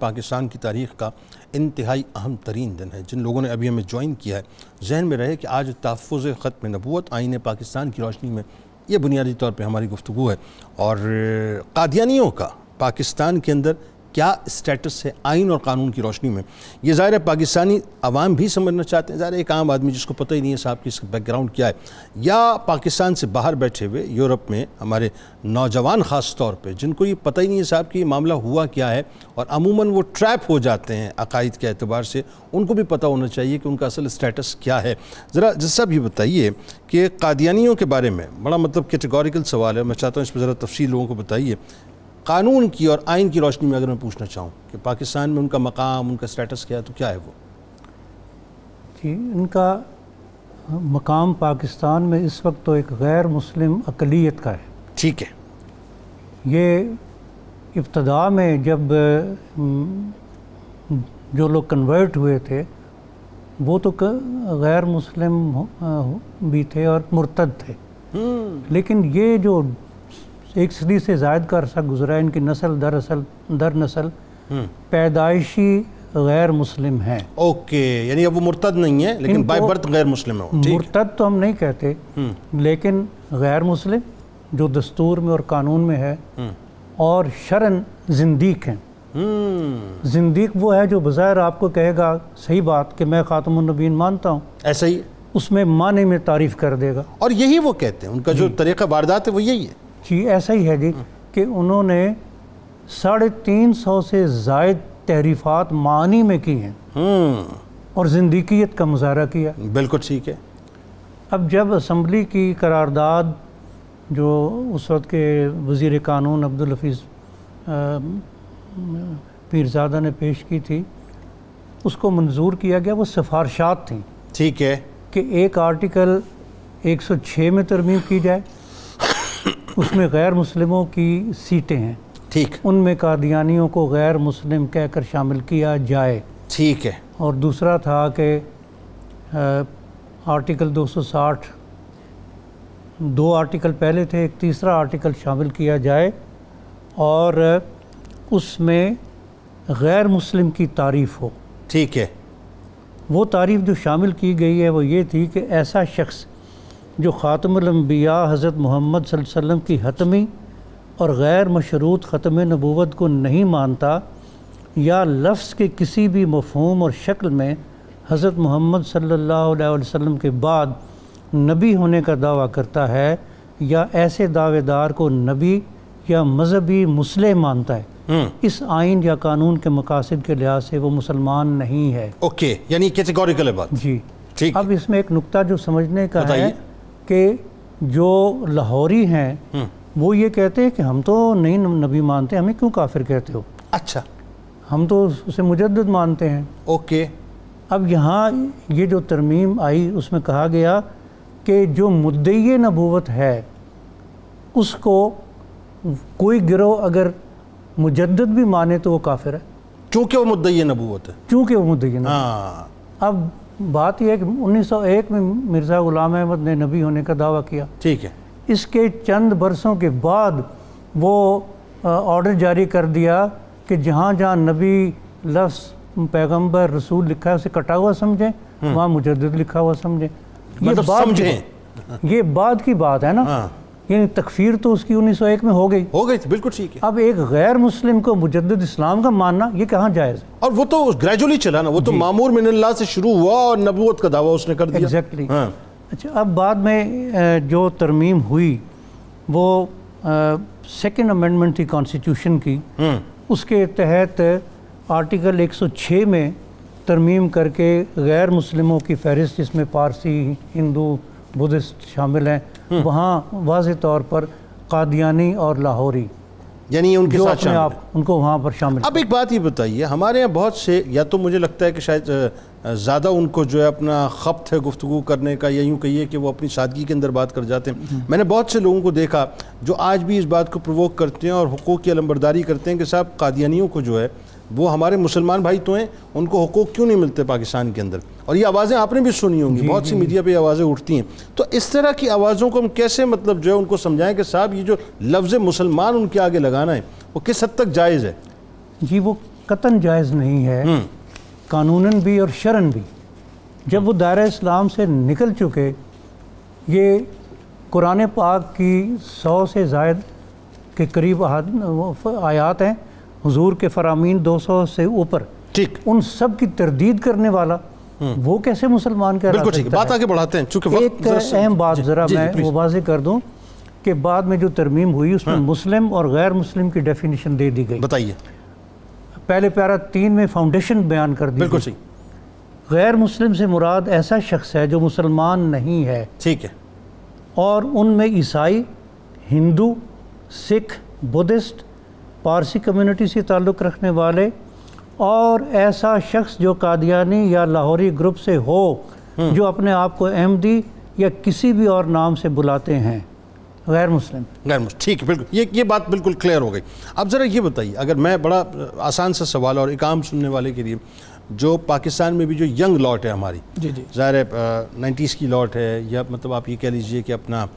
पाकिस्तान की तारीख का इंतहाई अहम तरीन दिन है जिन लोगों ने अभी हमें ज्वाइन किया है जहन में रहे कि आज तहफ़ ख़त्म नबूत आइन पाकिस्तान की रोशनी में ये बुनियादी तौर पर हमारी गुफ्तु है। और कादियानियों का पाकिस्तान के अंदर क्या स्टेटस है आइन और कानून की रोशनी में? ये ज़ाहिर है पाकिस्तानी अवाम भी समझना चाहते हैं। ज़ाहिर एक आम आदमी जिसको पता ही नहीं है साहब कि इसका बैकग्राउंड क्या है। या पाकिस्तान से बाहर बैठे हुए यूरोप में हमारे नौजवान ख़ास तौर पे, जिनको ये पता ही नहीं है साहब कि ये मामला हुआ क्या है और अमूमन वो ट्रैप हो जाते हैं अकायद के अतबार से, उनको भी पता होना चाहिए कि उनका असल स्टेटस क्या है। ज़रा जैसा भी बताइए कि कादियानियों के बारे में बड़ा मतलब कैटेगोरिकल सवाल है। मैं चाहता हूँ इस पर ज़रा तफसील लोगों को बताइए कानून की और आइन की रोशनी में अगर मैं पूछना चाहूँ कि पाकिस्तान में उनका मकाम उनका स्टेटस क्या है तो क्या है वो? जी उनका मकाम पाकिस्तान में इस वक्त तो एक गैर मुस्लिम अकलीत का है। ठीक है। ये इब्तदा में जब जो लोग कन्वर्ट हुए थे वो तो गैर मुस्लिम भी थे और मुर्तद थे। लेकिन ये जो एक सदी से जायद का अरसा गुजरा है इनकी नस्ल दर असल दर नस्ल पैदाइशी गैर मुस्लिम हैं। ओके यानी अब वो मुर्तद नहीं है लेकिन बाय बर्थ गैर मुस्लिम है मुर्तद तो हम नहीं कहते लेकिन गैर मुस्लिम जो दस्तूर में और कानून में है और शरन जिंदीक हैं। हम्म, जिंदीक वो है जो बज़ाहिर आपको कहेगा सही बात कि मैं ख़ातमनबीन मानता हूँ। ऐसा ही। उसमें माने में तारीफ़ कर देगा। और यही वो कहते हैं उनका जो तरीक़ा वारदात है वो यही है। जी ऐसा ही है जी कि उन्होंने साढ़े तीन सौ से जायद तहरीफ़ात मानी में की हैं। हम्म, और जिंदगीत का मुजाहरा किया। बिल्कुल ठीक है। अब जब असम्बली की करारदाद जो उस वक्त के वज़ीर कानून अब्दुल हफीज़ पीरजादा ने पेश की थी उसको मंजूर किया गया वो सिफारशात थी ठीक है। कि एक आर्टिकल 106 में तरमीम की जाए उसमें गैर मुस्लिमों की सीटें हैं। ठीक। उनमें कादियानियों को गैर मुस्लिम कहकर शामिल किया जाए। ठीक है। और दूसरा था कि आर्टिकल 260 दो आर्टिकल पहले थे एक तीसरा आर्टिकल शामिल किया जाए और उसमें गैर मुस्लिम की तारीफ़ हो। ठीक है। वो तारीफ़ जो शामिल की गई है वो ये थी कि ऐसा शख्स जो ख़ातमुलम्बिया हज़रत मोहम्मद वसल्लम की हतमी और गैर मशरूत ख़त्म नबूवत को नहीं मानता या लफ्ज़ के किसी भी मफहम और शक्ल में हज़रत मोहम्मद सल्लल्लाहु अलैहि वसल्लम के बाद नबी होने का दावा करता है या ऐसे दावेदार को नबी या मजहबी मुस्लिम मानता है। हम्म, इस आइन या कानून के मकासद के लिहाज से वो मुसलमान नहीं है। ओके यानी कैटेगोरिकल है बात। जी। ठीक। अब इसमें एक नुक्ता जो समझने का है। कि जो लाहौरी हैं वो ये कहते हैं कि हम तो नहीं नबी मानते हमें क्यों काफिर कहते हो? अच्छा। हम तो उसे मुजद्दद मानते हैं। ओके। अब यहाँ ये जो तरमीम आई उसमें कहा गया कि जो मुद्दई नबूवत है उसको कोई गिरोह अगर मुजद भी माने तो वो काफिर है। क्योंकि वो मुद्दई नबूवत है। क्योंकि वो मुद्दई हाँ। अब बात यह है कि 1901 में मिर्ज़ा गुलाम अहमद ने नबी होने का दावा किया। ठीक है। इसके चंद बरसों के बाद वो ऑर्डर जारी कर दिया कि जहाँ जहाँ नबी लफ्स पैगंबर रसूल लिखा है उसे कटा हुआ समझें वहाँ मुजद लिखा हुआ समझें। ये मतलब समझें। ये बाद की बात है ना? हाँ। यानी तकफीर तो उसकी 1901 में हो गई। हो गई थी बिल्कुल ठीक है। अब एक गैर मुस्लिम को मुजद इस्लाम का मानना ये कहाँ जायज़ है? और वो तो ग्रेजुअली चला ना वो तो मामूर मिनल्ला से शुरू हुआ और नबूत का दावा उसने कर दिया। एग्जैक्टली हाँ। अच्छा अब बाद में जो तरमीम हुई वो सेकेंड अमेंडमेंट थी कॉन्स्टिट्यूशन की। हम्म। उसके तहत आर्टिकल 106 में तरमीम करके गैर मुस्लिमों की फहरिस्त जिसमें पारसी हिंदू बुद्धिस्ट शामिल हैं वहाँ वाज तौर पर कादियानी और लाहौरी यानी उनके जो साथ अपने शामिल आप उनको वहाँ पर शामिल अब एक बात ये बताइए हमारे यहाँ बहुत से या तो मुझे लगता है कि शायद ज़्यादा उनको जो है अपना खपत है गुफ्तु करने का या यूँ कहिए कि वो अपनी सादगी के अंदर बात कर जाते हैं। मैंने बहुत से लोगों को देखा जो आज भी इस बात को प्रवोक करते हैं और हकूक़ की अलम्बरदारी करते हैं कि साहब कादियानियों को जो है वो हमारे मुसलमान भाई तो हैं उनको हकूक़ क्यों नहीं मिलते पाकिस्तान के अंदर? और ये आवाज़ें आपने भी सुनी होंगी बहुत सी मीडिया पे आवाज़ें उठती हैं। तो इस तरह की आवाज़ों को हम कैसे मतलब जो है उनको समझाएँ कि साहब ये जो लफ्ज़ मुसलमान उनके आगे लगाना है वो किस हद तक जायज़ है? जी वो कतन जायज़ नहीं है। हम्म। कानूनन भी और शरन भी। जब वो दायरा इस्लाम से निकल चुके ये कुरान पाक की सौ से जायद के करीब आयात हैं हजूर के फरामीन 200 से ऊपर। ठीक। उन सब की तरदीद करने वाला वो कैसे मुसलमान का बिल्कुल ठीक है बात आगे बढ़ाते हैं चूँकि एक अहम बात ज़रा मैं वाजे कर दूँ कि बाद में जो तरमीम हुई उसमें मुस्लिम और गैर मुस्लिम की डेफिनेशन दे दी गई। बताइए। पहले प्यारा तीन में फाउंडेशन बयान कर दी बिल्कुल सही। गैर मुस्लिम से मुराद ऐसा शख्स है जो मुसलमान नहीं है। ठीक है। और उनमें ईसाई हिंदू सिख बुद्धिस्ट पारसी कम्युनिटी से ताल्लुक़ रखने वाले और ऐसा शख्स जो कादियानी या लाहौरी ग्रुप से हो जो अपने आप को अहमदी या किसी भी और नाम से बुलाते हैं। गैर मुस्लिम। गैर मुस्लिम ठीक है बिल्कुल। ये ये बात बिल्कुल क्लियर हो गई। अब ज़रा ये बताइए अगर मैं बड़ा आसान सा सवाल और एक आम सुनने वाले के लिए जो पाकिस्तान में भी जो यंग लॉट है हमारी जी जी। ज़ाहिर नाइन्टीज़ की लॉट है या मतलब आप ये कह लीजिए कि अपना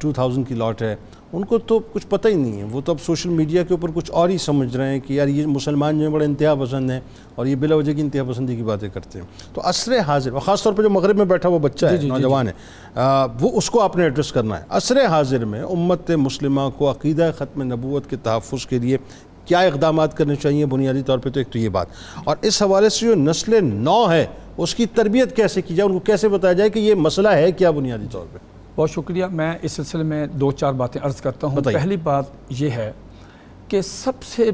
टू थाउज़ेंड की लॉट है उनको तो कुछ पता ही नहीं है। वो तो अब सोशल मीडिया के ऊपर कुछ और ही समझ रहे हैं कि यार ये मुसलमान जो है बड़े इंतहा पसंद हैं और ये बिला वजह की इंतहा पसंदी की बातें करते हैं। तो असर हाजिर और ख़ास तौर पर जो मगरब में बैठा हुआ बच्चा है नौजवान है आ, वो उसको आपने एड्रेस करना है। असर हाजिर में उम्मत मुस्लिमा को अकीदा ख़त्म नबूत के तहफ़ के लिए क्या इकदाम करने चाहिए? बुनियादी तौर पर तो एक तो ये बात। और इस हवाले से जो नस्ल नौ है उसकी तरबियत कैसे की जाए? उनको कैसे बताया जाए कि ये मसला है क्या बुनियादी तौर पर बहुत शुक्रिया। मैं इस सिलसिले में दो चार बातें अर्ज़ करता हूँ। पहली बात यह है कि सबसे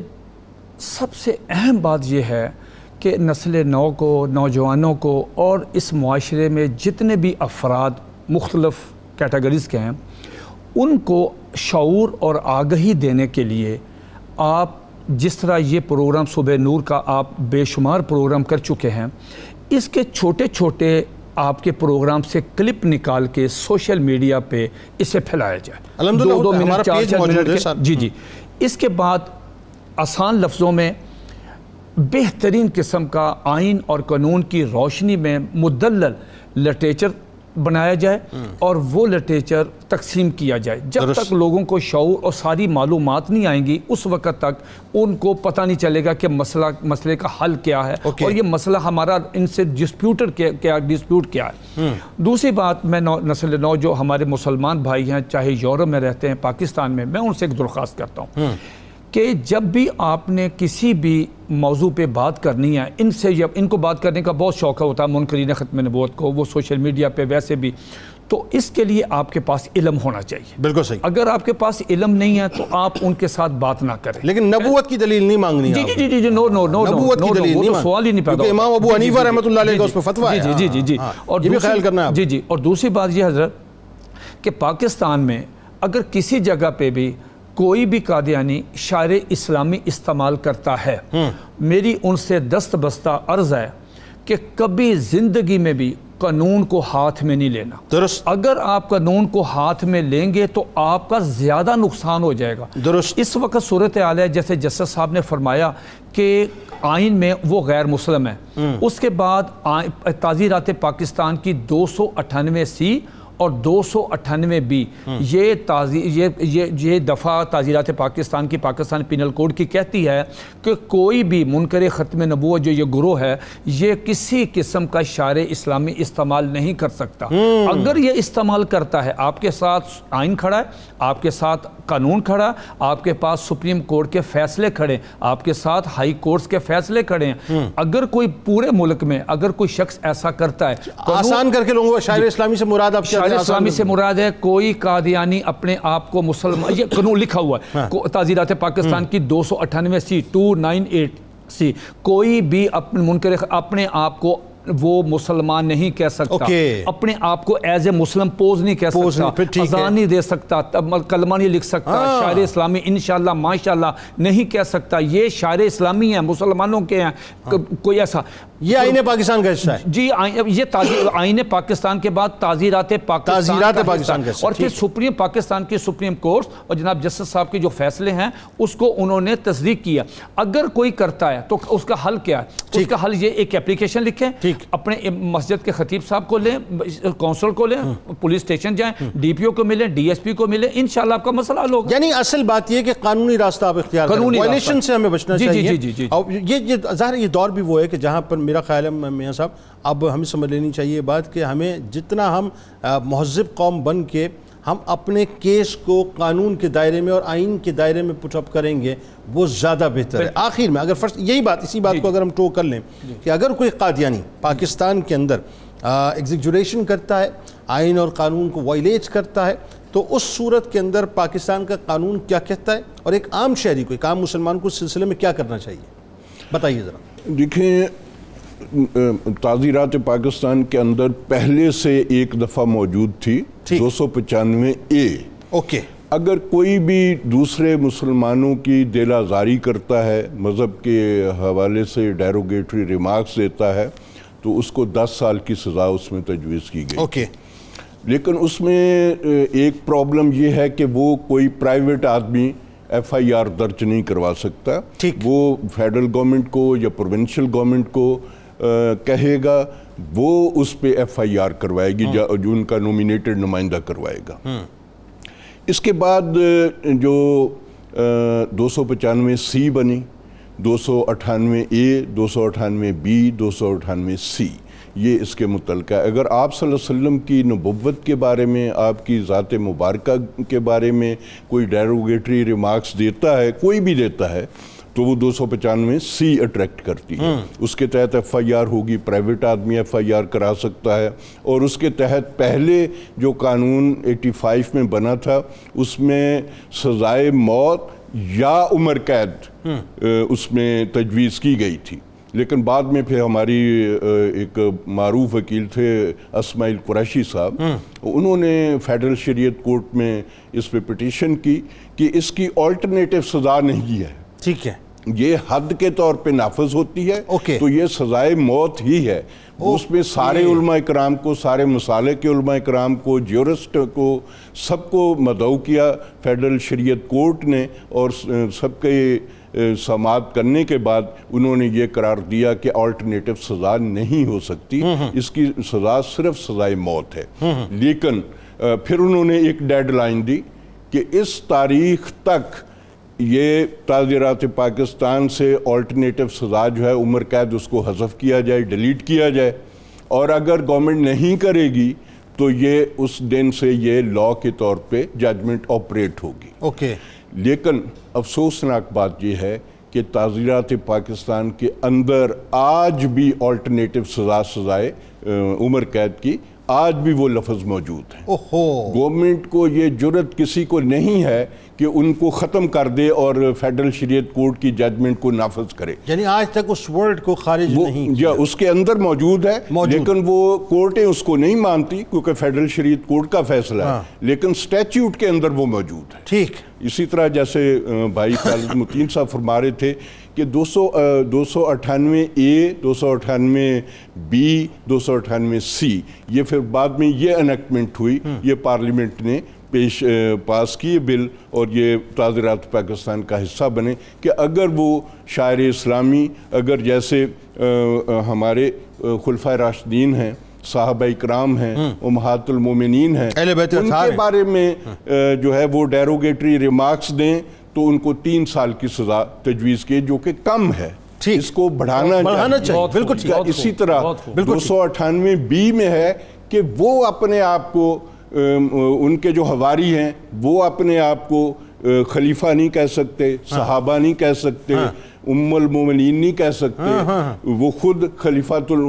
सबसे अहम बात यह है कि नस्ल नौ को नौजवानों को और इस माशरे में जितने भी अफराद मुख्तलफ़ कैटेगरीज़ के हैं उनको शूर और आगही देने के लिए आप जिस तरह ये प्रोग्राम सुबह नूर का आप बेशुमार प्रोग्राम कर चुके हैं इसके छोटे छोटे आपके प्रोग्राम से क्लिप निकाल के सोशल मीडिया पे इसे फैलाया जाए। दो दो मिनट चार चार मिनट के जी जी। इसके बाद आसान लफ्ज़ों में बेहतरीन किस्म का आइन और कानून की रोशनी में मुदल लिटरेचर बनाया जाए और वो लिटरेचर तकसीम किया जाए। जब तक लोगों को शौर और सारी मालूम नहीं आएँगी उस वक्त तक उनको पता नहीं चलेगा कि मसला मसले का हल क्या है। और ये मसला हमारा इनसे डिस्प्यूटेड क्या, क्या डिस्प्यूट क्या है। दूसरी बात मैं नौ नस्ल नौ जो हमारे मुसलमान भाई हैं चाहे यूरोप में रहते हैं पाकिस्तान में मैं उनसे एक दरख्वास्त करता हूँ। कि जब भी आपने किसी भी मौजू पे बात करनी है इनसे जब इनको बात करने का बहुत शौक होता है मुनकरीन ख़त्म नबूत को वो सोशल मीडिया पे वैसे भी। तो इसके लिए आपके पास इलम होना चाहिए। बिल्कुल सही। अगर आपके पास इलम नहीं है तो आप उनके साथ बात ना करें। लेकिन नबूवत की दलील नहीं मांगनी जी जी जी जी जी नो नो नो नबूवत की दलील नहीं तो सवाल ही नहीं पैदा इमाम अबू हनीफा रहमतुल्लाह अलैह का फतवा है। जी जी जी जी। हाँ, और ये भी ख्याल करना है जी जी और दूसरी बात ये हज़रत कि पाकिस्तान में अगर किसी जगह पे भी कोई भी कादियानी शायर इस्लामी इस्तेमाल करता है। मेरी उनसे दस्त बस्ता अर्ज़ है कि कभी ज़िंदगी में भी कानून को हाथ में नहीं लेना। दुरुस्त। अगर आप कानून को हाथ में लेंगे तो आपका ज़्यादा नुकसान हो जाएगा। दुरुस्त। इस वक्त सूरत हाल है जैसे जस्टिस साहब ने फरमाया कि आइन में वो गैर मुस्लिम है। उसके बाद आइ- ताज़ीरात पाकिस्तान की दो सौ अठानवे सी और दो सौ अठानवे बी। ये ताजी ये ये ये दफ़ा ताज़ीरात पाकिस्तान की पाकिस्तान पिनल कोड की कहती है कि कोई भी मुनकर ख़त्म नबू जो ये ग्रोह है ये किसी किस्म का शार इस्लामी इस्तेमाल नहीं कर सकता। अगर ये इस्तेमाल करता है आपके साथ आइन खड़ा है आपके साथ कानून खड़ा आपके पास सुप्रीम कोर्ट के फैसले खड़े आपके साथ हाई कोर्ट्स के फैसले खड़े हैं। अगर कोई पूरे मुल्क में अगर कोई शख्स ऐसा करता है कानून- आसान करके लोगों को शायर इस्लामी से मुराद आप शायर इस्लामी से मुराद है कोई कादियानी अपने आप को मुसलमान ये कानून लिखा हुआ है। को- ताज़ीरात पाकिस्तान की दो सौ अट्ठानवे C two nine eight C. कोई भी अपने मुनकर अपने आप को वो मुसलमान नहीं कह सकता। ओके। अपने आप को एज ए मुस्लिम पोज नहीं कह पोज सकता। है। अजान नहीं दे सकता तब कलमा नहीं लिख सकता। हाँ। शायर इस्लामी इंशाल्लाह माशाल्लाह नहीं कह सकता। ये शायर इस्लामी है मुसलमानों के हैं। क- कोई ऐसा ये आईने पाकिस्तान का हिस्सा है। जी ये आईने पाकिस्तान के बाद ताजीरात पाकिस्तान पाकिस्तान का और फिर सुप्रीम पाकिस्तान की सुप्रीम कोर्ट और जनाब जस्टिस साहब के जो फैसले हैं उसको उन्होंने तस्दीक किया। अगर कोई करता है तो उसका हल क्या है। उसका हल ये एक एप्लीकेशन लिखें। अपने मस्जिद के खतीब साहब को लें कौंसल को लें पुलिस स्टेशन जाएँ डीपीओ को मिलें डीएसपी को मिलें शाला आपका मसला हल होगा। यानी असल बात यह कि कानूनी रास्ता आप इख्तियार करें। कानूनी वायलेशन से हमें बचना जी, जी, चाहिए। जी, जी, जी। और ये ये ज़ाहिर ये दौर भी वो है कि जहाँ पर मेरा ख्याल है मियाँ साहब अब हमें समझ लेनी चाहिए बात कि हमें जितना हम महजब कौम बन के हम अपने केस को कानून के दायरे में और आइन के दायरे में पुटअप करेंगे वो ज़्यादा बेहतर है। आखिर में अगर फ़र्स्ट यही बात इसी बात को अगर हम टो कर लें कि अगर कोई कादियानी पाकिस्तान के अंदर एग्जिक्यूरेशन करता है आइन और कानून को वायलेट करता है तो उस सूरत के अंदर पाकिस्तान का कानून क्या कहता है? और एक आम शहरी को एक आम मुसलमान को इस सिलसिले में क्या करना चाहिए? बताइए ज़रा। देखें ताज़ीरात पाकिस्तान के अंदर पहले से एक दफ़ा मौजूद थी दो सौ पचानवे ए। ओके। अगर कोई भी दूसरे मुसलमानों की दिल आज़ारी करता है मज़हब के हवाले से डेरोगेटरी रिमार्क्स देता है तो उसको 10 साल की सज़ा उसमें तजवीज़ की गई। ओके। लेकिन उसमें एक प्रॉब्लम यह है कि वो कोई प्राइवेट आदमी एफ़ आई आर दर्ज नहीं करवा सकता। ठीक। वो फेडरल गवर्नमेंट को या प्रोविंशियल गवर्नमेंट को कहेगा वो उस पर एफ़ आई आर करवाएगी जो जो उनका नोमिनेटेड नुमाइंदा करवाएगा। इसके बाद जो दो सौ पचानवे सी बनी दो सौ अठानवे ए दो सौ अठानवे बी दो सौ अठानवे सी ये इसके मुतलका है। अगर आप वसल्लम की नबुव्वत के बारे में आपकी ज़ात मुबारक के बारे में कोई डेरोगेटरी रिमार्क्स देता है कोई भी देता है तो वो दो सौ पचानवे सी अट्रैक्ट करती है। उसके तहत एफ़ आई आर होगी प्राइवेट आदमी एफ़ आई आर करा सकता है। और उसके तहत पहले जो कानून 85 में बना था उसमें सजाए मौत या उम्र कैद उसमें तजवीज़ की गई थी। लेकिन बाद में फिर हमारी एक मारूफ वकील थे असमाइल कुरैशी साहब उन्होंने फेडरल शरीयत कोर्ट में इस पर पिटीशन की कि इसकी ऑल्टरनेटिव सज़ा नहीं है। ठीक है। ये हद के तौर पे नाफज होती है। ओके। तो ये सजाए मौत ही है। उसमें सारे उलमा कराम को सारे मसाले के उलमा कराम को ज्योरिस्ट को सबको मदऊ किया। फेडरल शरीयत कोर्ट ने और सबके समात करने के बाद उन्होंने ये करार दिया कि अल्टरनेटिव सज़ा नहीं हो सकती। इसकी सज़ा सिर्फ़ सजाए मौत है। लेकिन फिर उन्होंने एक डेडलाइन दी कि इस तारीख तक ये ताज़ीरात पाकिस्तान से अल्टरनेटिव सज़ा जो है उम्र कैद उसको हज़फ किया जाए डिलीट किया जाए। और अगर गवर्नमेंट नहीं करेगी तो ये उस दिन से ये लॉ के तौर पे जजमेंट ऑपरेट होगी। ओके। लेकिन अफसोसनाक बात यह है कि ताज़ीरात पाकिस्तान के अंदर आज भी अल्टरनेटिव सज़ा सजाए उम्र कैद की। आज भी वो लफ्ज़ मौजूद हैं। गवर्नमेंट को ये ज़रूरत किसी को नहीं है कि उनको ख़त्म कर दे और फेडरल शरीयत कोर्ट की जजमेंट को नाफज करे। यानी आज तक उस वर्ड को खारिज नहीं या उसके अंदर मौजूद है मौजूद। लेकिन वो कोर्टें उसको नहीं मानती क्योंकि फेडरल शरीयत कोर्ट का फैसला हाँ। है। लेकिन स्टैच्यूट के अंदर वो मौजूद है। ठीक। इसी तरह जैसे भाई खालिद मुतीन साहब फरमा रहे थे कि दो सौ दो सौ अठानवे ए दो सौ अठानवे बी दो सौ अठानवे सी ये फिर बाद में ये अनेक्टमेंट हुई ये पार्लियामेंट ने पेश पास किए बिल और ये ताज़रात पाकिस्तान का हिस्सा बने कि अगर वो शायर इस्लामी अगर जैसे अ, हमारे खुलफा राशदीन हैं साहब इकराम हैं उमहातुलमोमिनीन हैं अहले उनके बारे में जो है वो डेरोगेटरी रिमार्क्स दें तो उनको तीन साल की सज़ा तजवीज़ की जो कि कम है। ठीक। इसको बढ़ाना बढ़ाना चाहिए। बिल्कुल ठीक। इसी तरह बिल्कुल दो सौ अठानवे बी में है कि वो अपने आप को उनके जो हवारी हैं वो अपने आप को खलीफा नहीं कह सकते सहाबा नहीं कह सकते उम्मुल मोमिनीन नहीं कह सकते। वो खुद खलीफातुल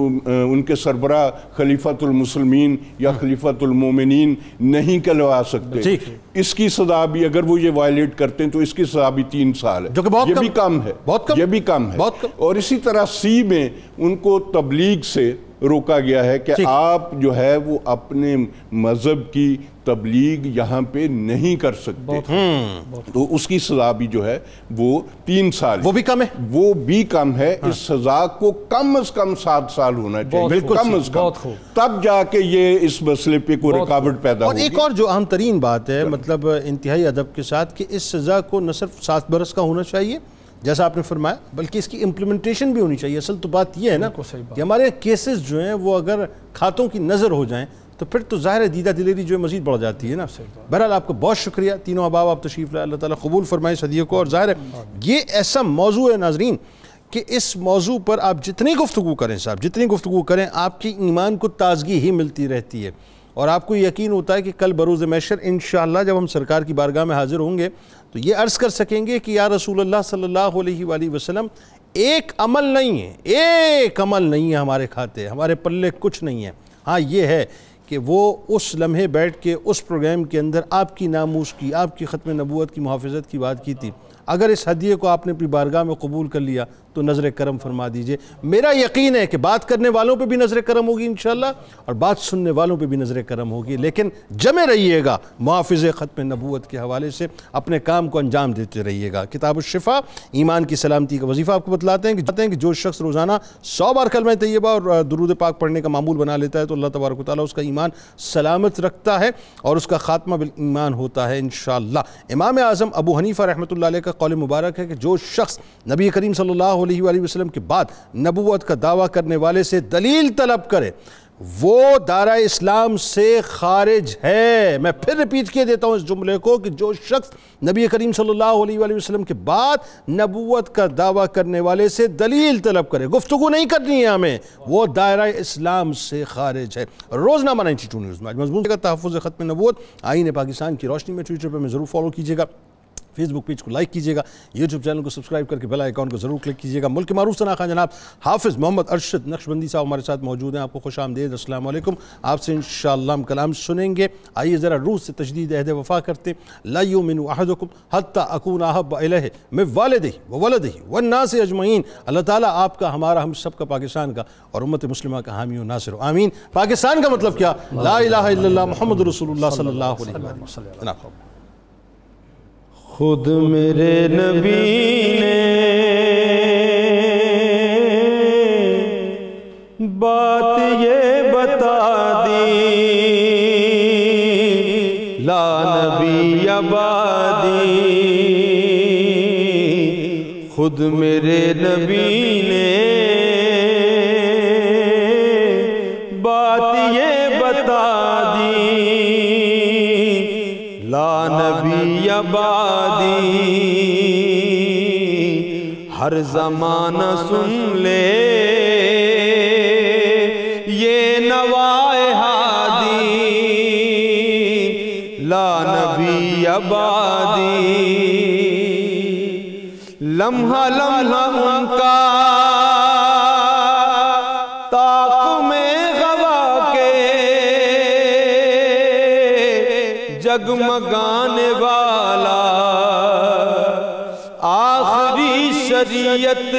उनके सरबरा खलीफातुल मुसलमीन या खलीफातुल मोमिनीन नहीं कहलवा सकते। इसकी सजा भी अगर वो ये वायलेट करते हैं तो इसकी सजा भी तीन साल है। जो कि बहुत ये कम- भी कम है। बहुत कम। ये भी कम है। बहुत कम। और इसी तरह सी में उनको तबलीग से रोका गया है कि आप जो है वो अपने मज़हब की तबलीग यहाँ पे नहीं कर सकते। तो उसकी सजा भी जो है वो तीन साल वो भी कम है? वो भी कम है। हाँ। इस सजा को कम अज कम सात साल होना चाहिए। कम अज कम। तब जाके ये इस मसले पे कोई रुकावट पैदा और एक और जो अहम तरीन बात है। मतलब इंतहाई अदब के साथ कि इस सज़ा को न सिर्फ़ सात बरस का होना चाहिए जैसा आपने फरमाया बल्कि इसकी इम्प्लीमेंटेशन भी होनी चाहिए। असल तो बात यह है ना सही बात। कि हमारे केसेस जो हैं वो अगर खातों की नज़र हो जाएँ तो फिर तो ज़ाहिर है दीदा दिलेरी जो है मजीद बढ़ जाती है ना। बहरहाल आपका बहुत शुक्रिया। तीनों अबाब आप तशरीफ़ लाए अल्लाह ताला कबूल फरमाए सदियों को। और ज़ाहिर है ये ऐसा मौजू है नाजरीन कि इस मौजू पर आप जितनी गुफ्तु करें साहब जितनी गुफ्तु करें आपकी ईमान को ताजगी ही मिलती रहती है। और आपको यकीन होता है कि कल बरोज़ मैशर इन जब हम सरकार की बारगाह में हाजिर होंगे तो ये अर्ज़ कर सकेंगे कि या रसूल अल्लाह सल्लल्लाहु अलैहि वसल्लम, एक अमल नहीं है, एक अमल नहीं है हमारे खाते, हमारे पल्ले कुछ नहीं है। हाँ ये है कि वो उस लम्हे बैठ के, उस प्रोग्राम के अंदर आपकी नामूस की, आपकी ख़त्म नबूत की मुहाफ़त की बात की थी। अगर इस हदिये को आपने अपनी बारगाह में कबूल कर लिया तो नज़र करम फरमा दीजिए। मेरा यकीन है कि बात करने वालों पे भी नज़र करम होगी इन और बात सुनने वालों पे भी नज़र करम होगी। लेकिन जमे रहिएगा मुहाफ़ ख़त्म नबूत के हवाले से अपने काम को अंजाम देते रहिएगा। किताब शिफा ईमान की सलामती का वजीफ़ा आपको बतलाते हैं कि चाहते हैं कि जो शख्स रोज़ाना सौ बार कलम तैयबा और दरूद पाक पढ़ने का मामूल बना लेता है तो अल्लाह तबारक ताली उसका ईमान सलामत रखता है और उसका ख़ात्मा बिल ईमान होता है इन इमाम आज़म अबू हनीफ़ा रहमत का कौल मुबारक है कि जो शख्स नबी करीम अलैहि वसल्लम के बाद नबूवत का दावा करने वाले से दलील तलब करे। वो दारा इस्लाम से खारिज है। मैं फिर रिपीट किए देता हूँ इस जुमले को कि जो शख्स नबी करीम सल्लल्लाहु अलैहि वसल्लम के बाद नबूवत का दावा करने वाले से दलील तलब करे। गुफ्तु नहीं करनी है हमें। वो दायरा इस्लाम से खारिज है। रोज़नामा नाइन्टी टू न्यूज़ में आज मजमून का तहफ़ ख़त्म नबूत आइन पाकिस्तान की रोशनी में ट्विटर पर मैं ज़रूर फॉलो कीजिएगा। फेसबुक पेज को लाइक कीजिएगा यूट्यूब चैनल को सब्सक्राइब करके बेल आइकॉन को ज़रूर क्लिक कीजिएगा। मुल्क मारूफ सना खान जनाब, हाफिज़ मोहम्मद अरशद नक्शबंदी साहब हमारे साथ मौजूद हैं। आपको खुश आमदेद वालेकुम। आपसे इन हम कलाम सुनेंगे। आइए ज़रा रूस से तजदीद अहद वफ़ा करते लाइयो मिन अहदकुम हत्ता अकून आहब अलह में वालद व व ना से अजमैन अल्लाह ताला आपका, हमारा, हम सब का पाकिस्तान का और उम्मत मुस्लिमा का हामी नासिर आमीन। पाकिस्तान का मतलब क्या? ला मोहम्मद वसल्लम। जनाब। खुद मेरे नबी ने बात ये बता दी। ला नबी आबादी। खुद मेरे नबी ने आबादी हर जमाना सुन ले। ये नवाए हादी। ला नबी आबादी लम्हा लम्हा उनका शरीयत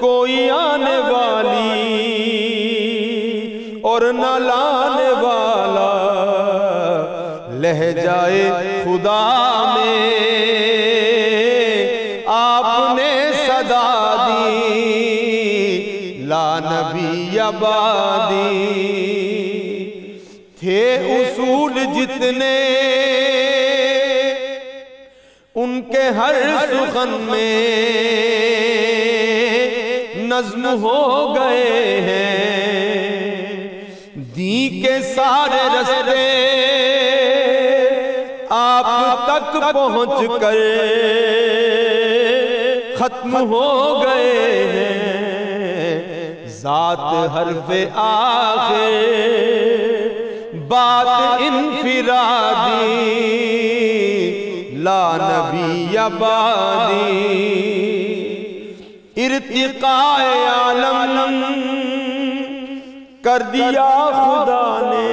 कोई आने वाली और न लाने वाला लहज जाए खुदा में। आपने सदा दी आबादी। थे उसूल जितने हर सुखन में नज्म हो गए हैं। दी के सारे रस्ते आप तक पहुँच कर खत्म हो गए हैं। जात हरफ आखिर, बात इनफिरादी नबी आबादी इर्तिकाए आलम कर दिया खुदा ने।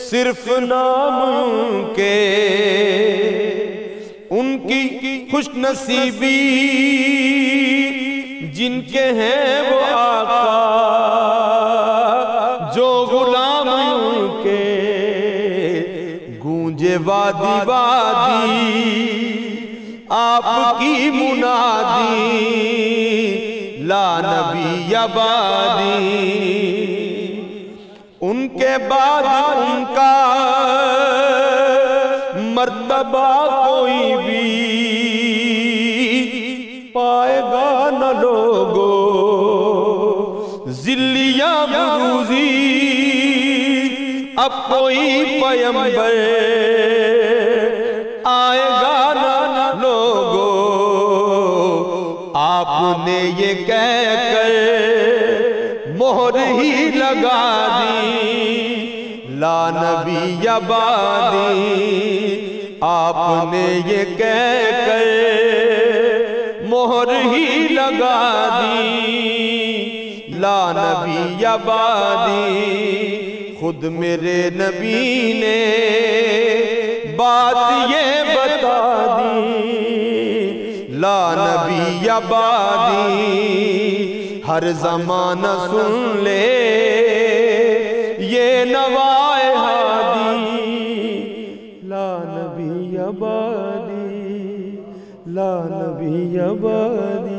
सिर्फ़ नाम के उनकी खुश नसीबी जिनके हैं वो आका। वादी वादी आपकी मुनादी ला नबी आबादी। उनके बाद उनका मर्तबा कोई भी पाएगा न लोगो। जिल्लिया अब कोई पयंबर लगा दी, ला नबी आबादी, आपने ये कहकर मोहर ही लगा दी। ला नबी आबादी, खुद मेरे नबी ने बात ये बता दी। ला नबी आबादी हर जमाना सुन ले। ये नवाए हादी। ला भी आबादी ला नबी आबादी।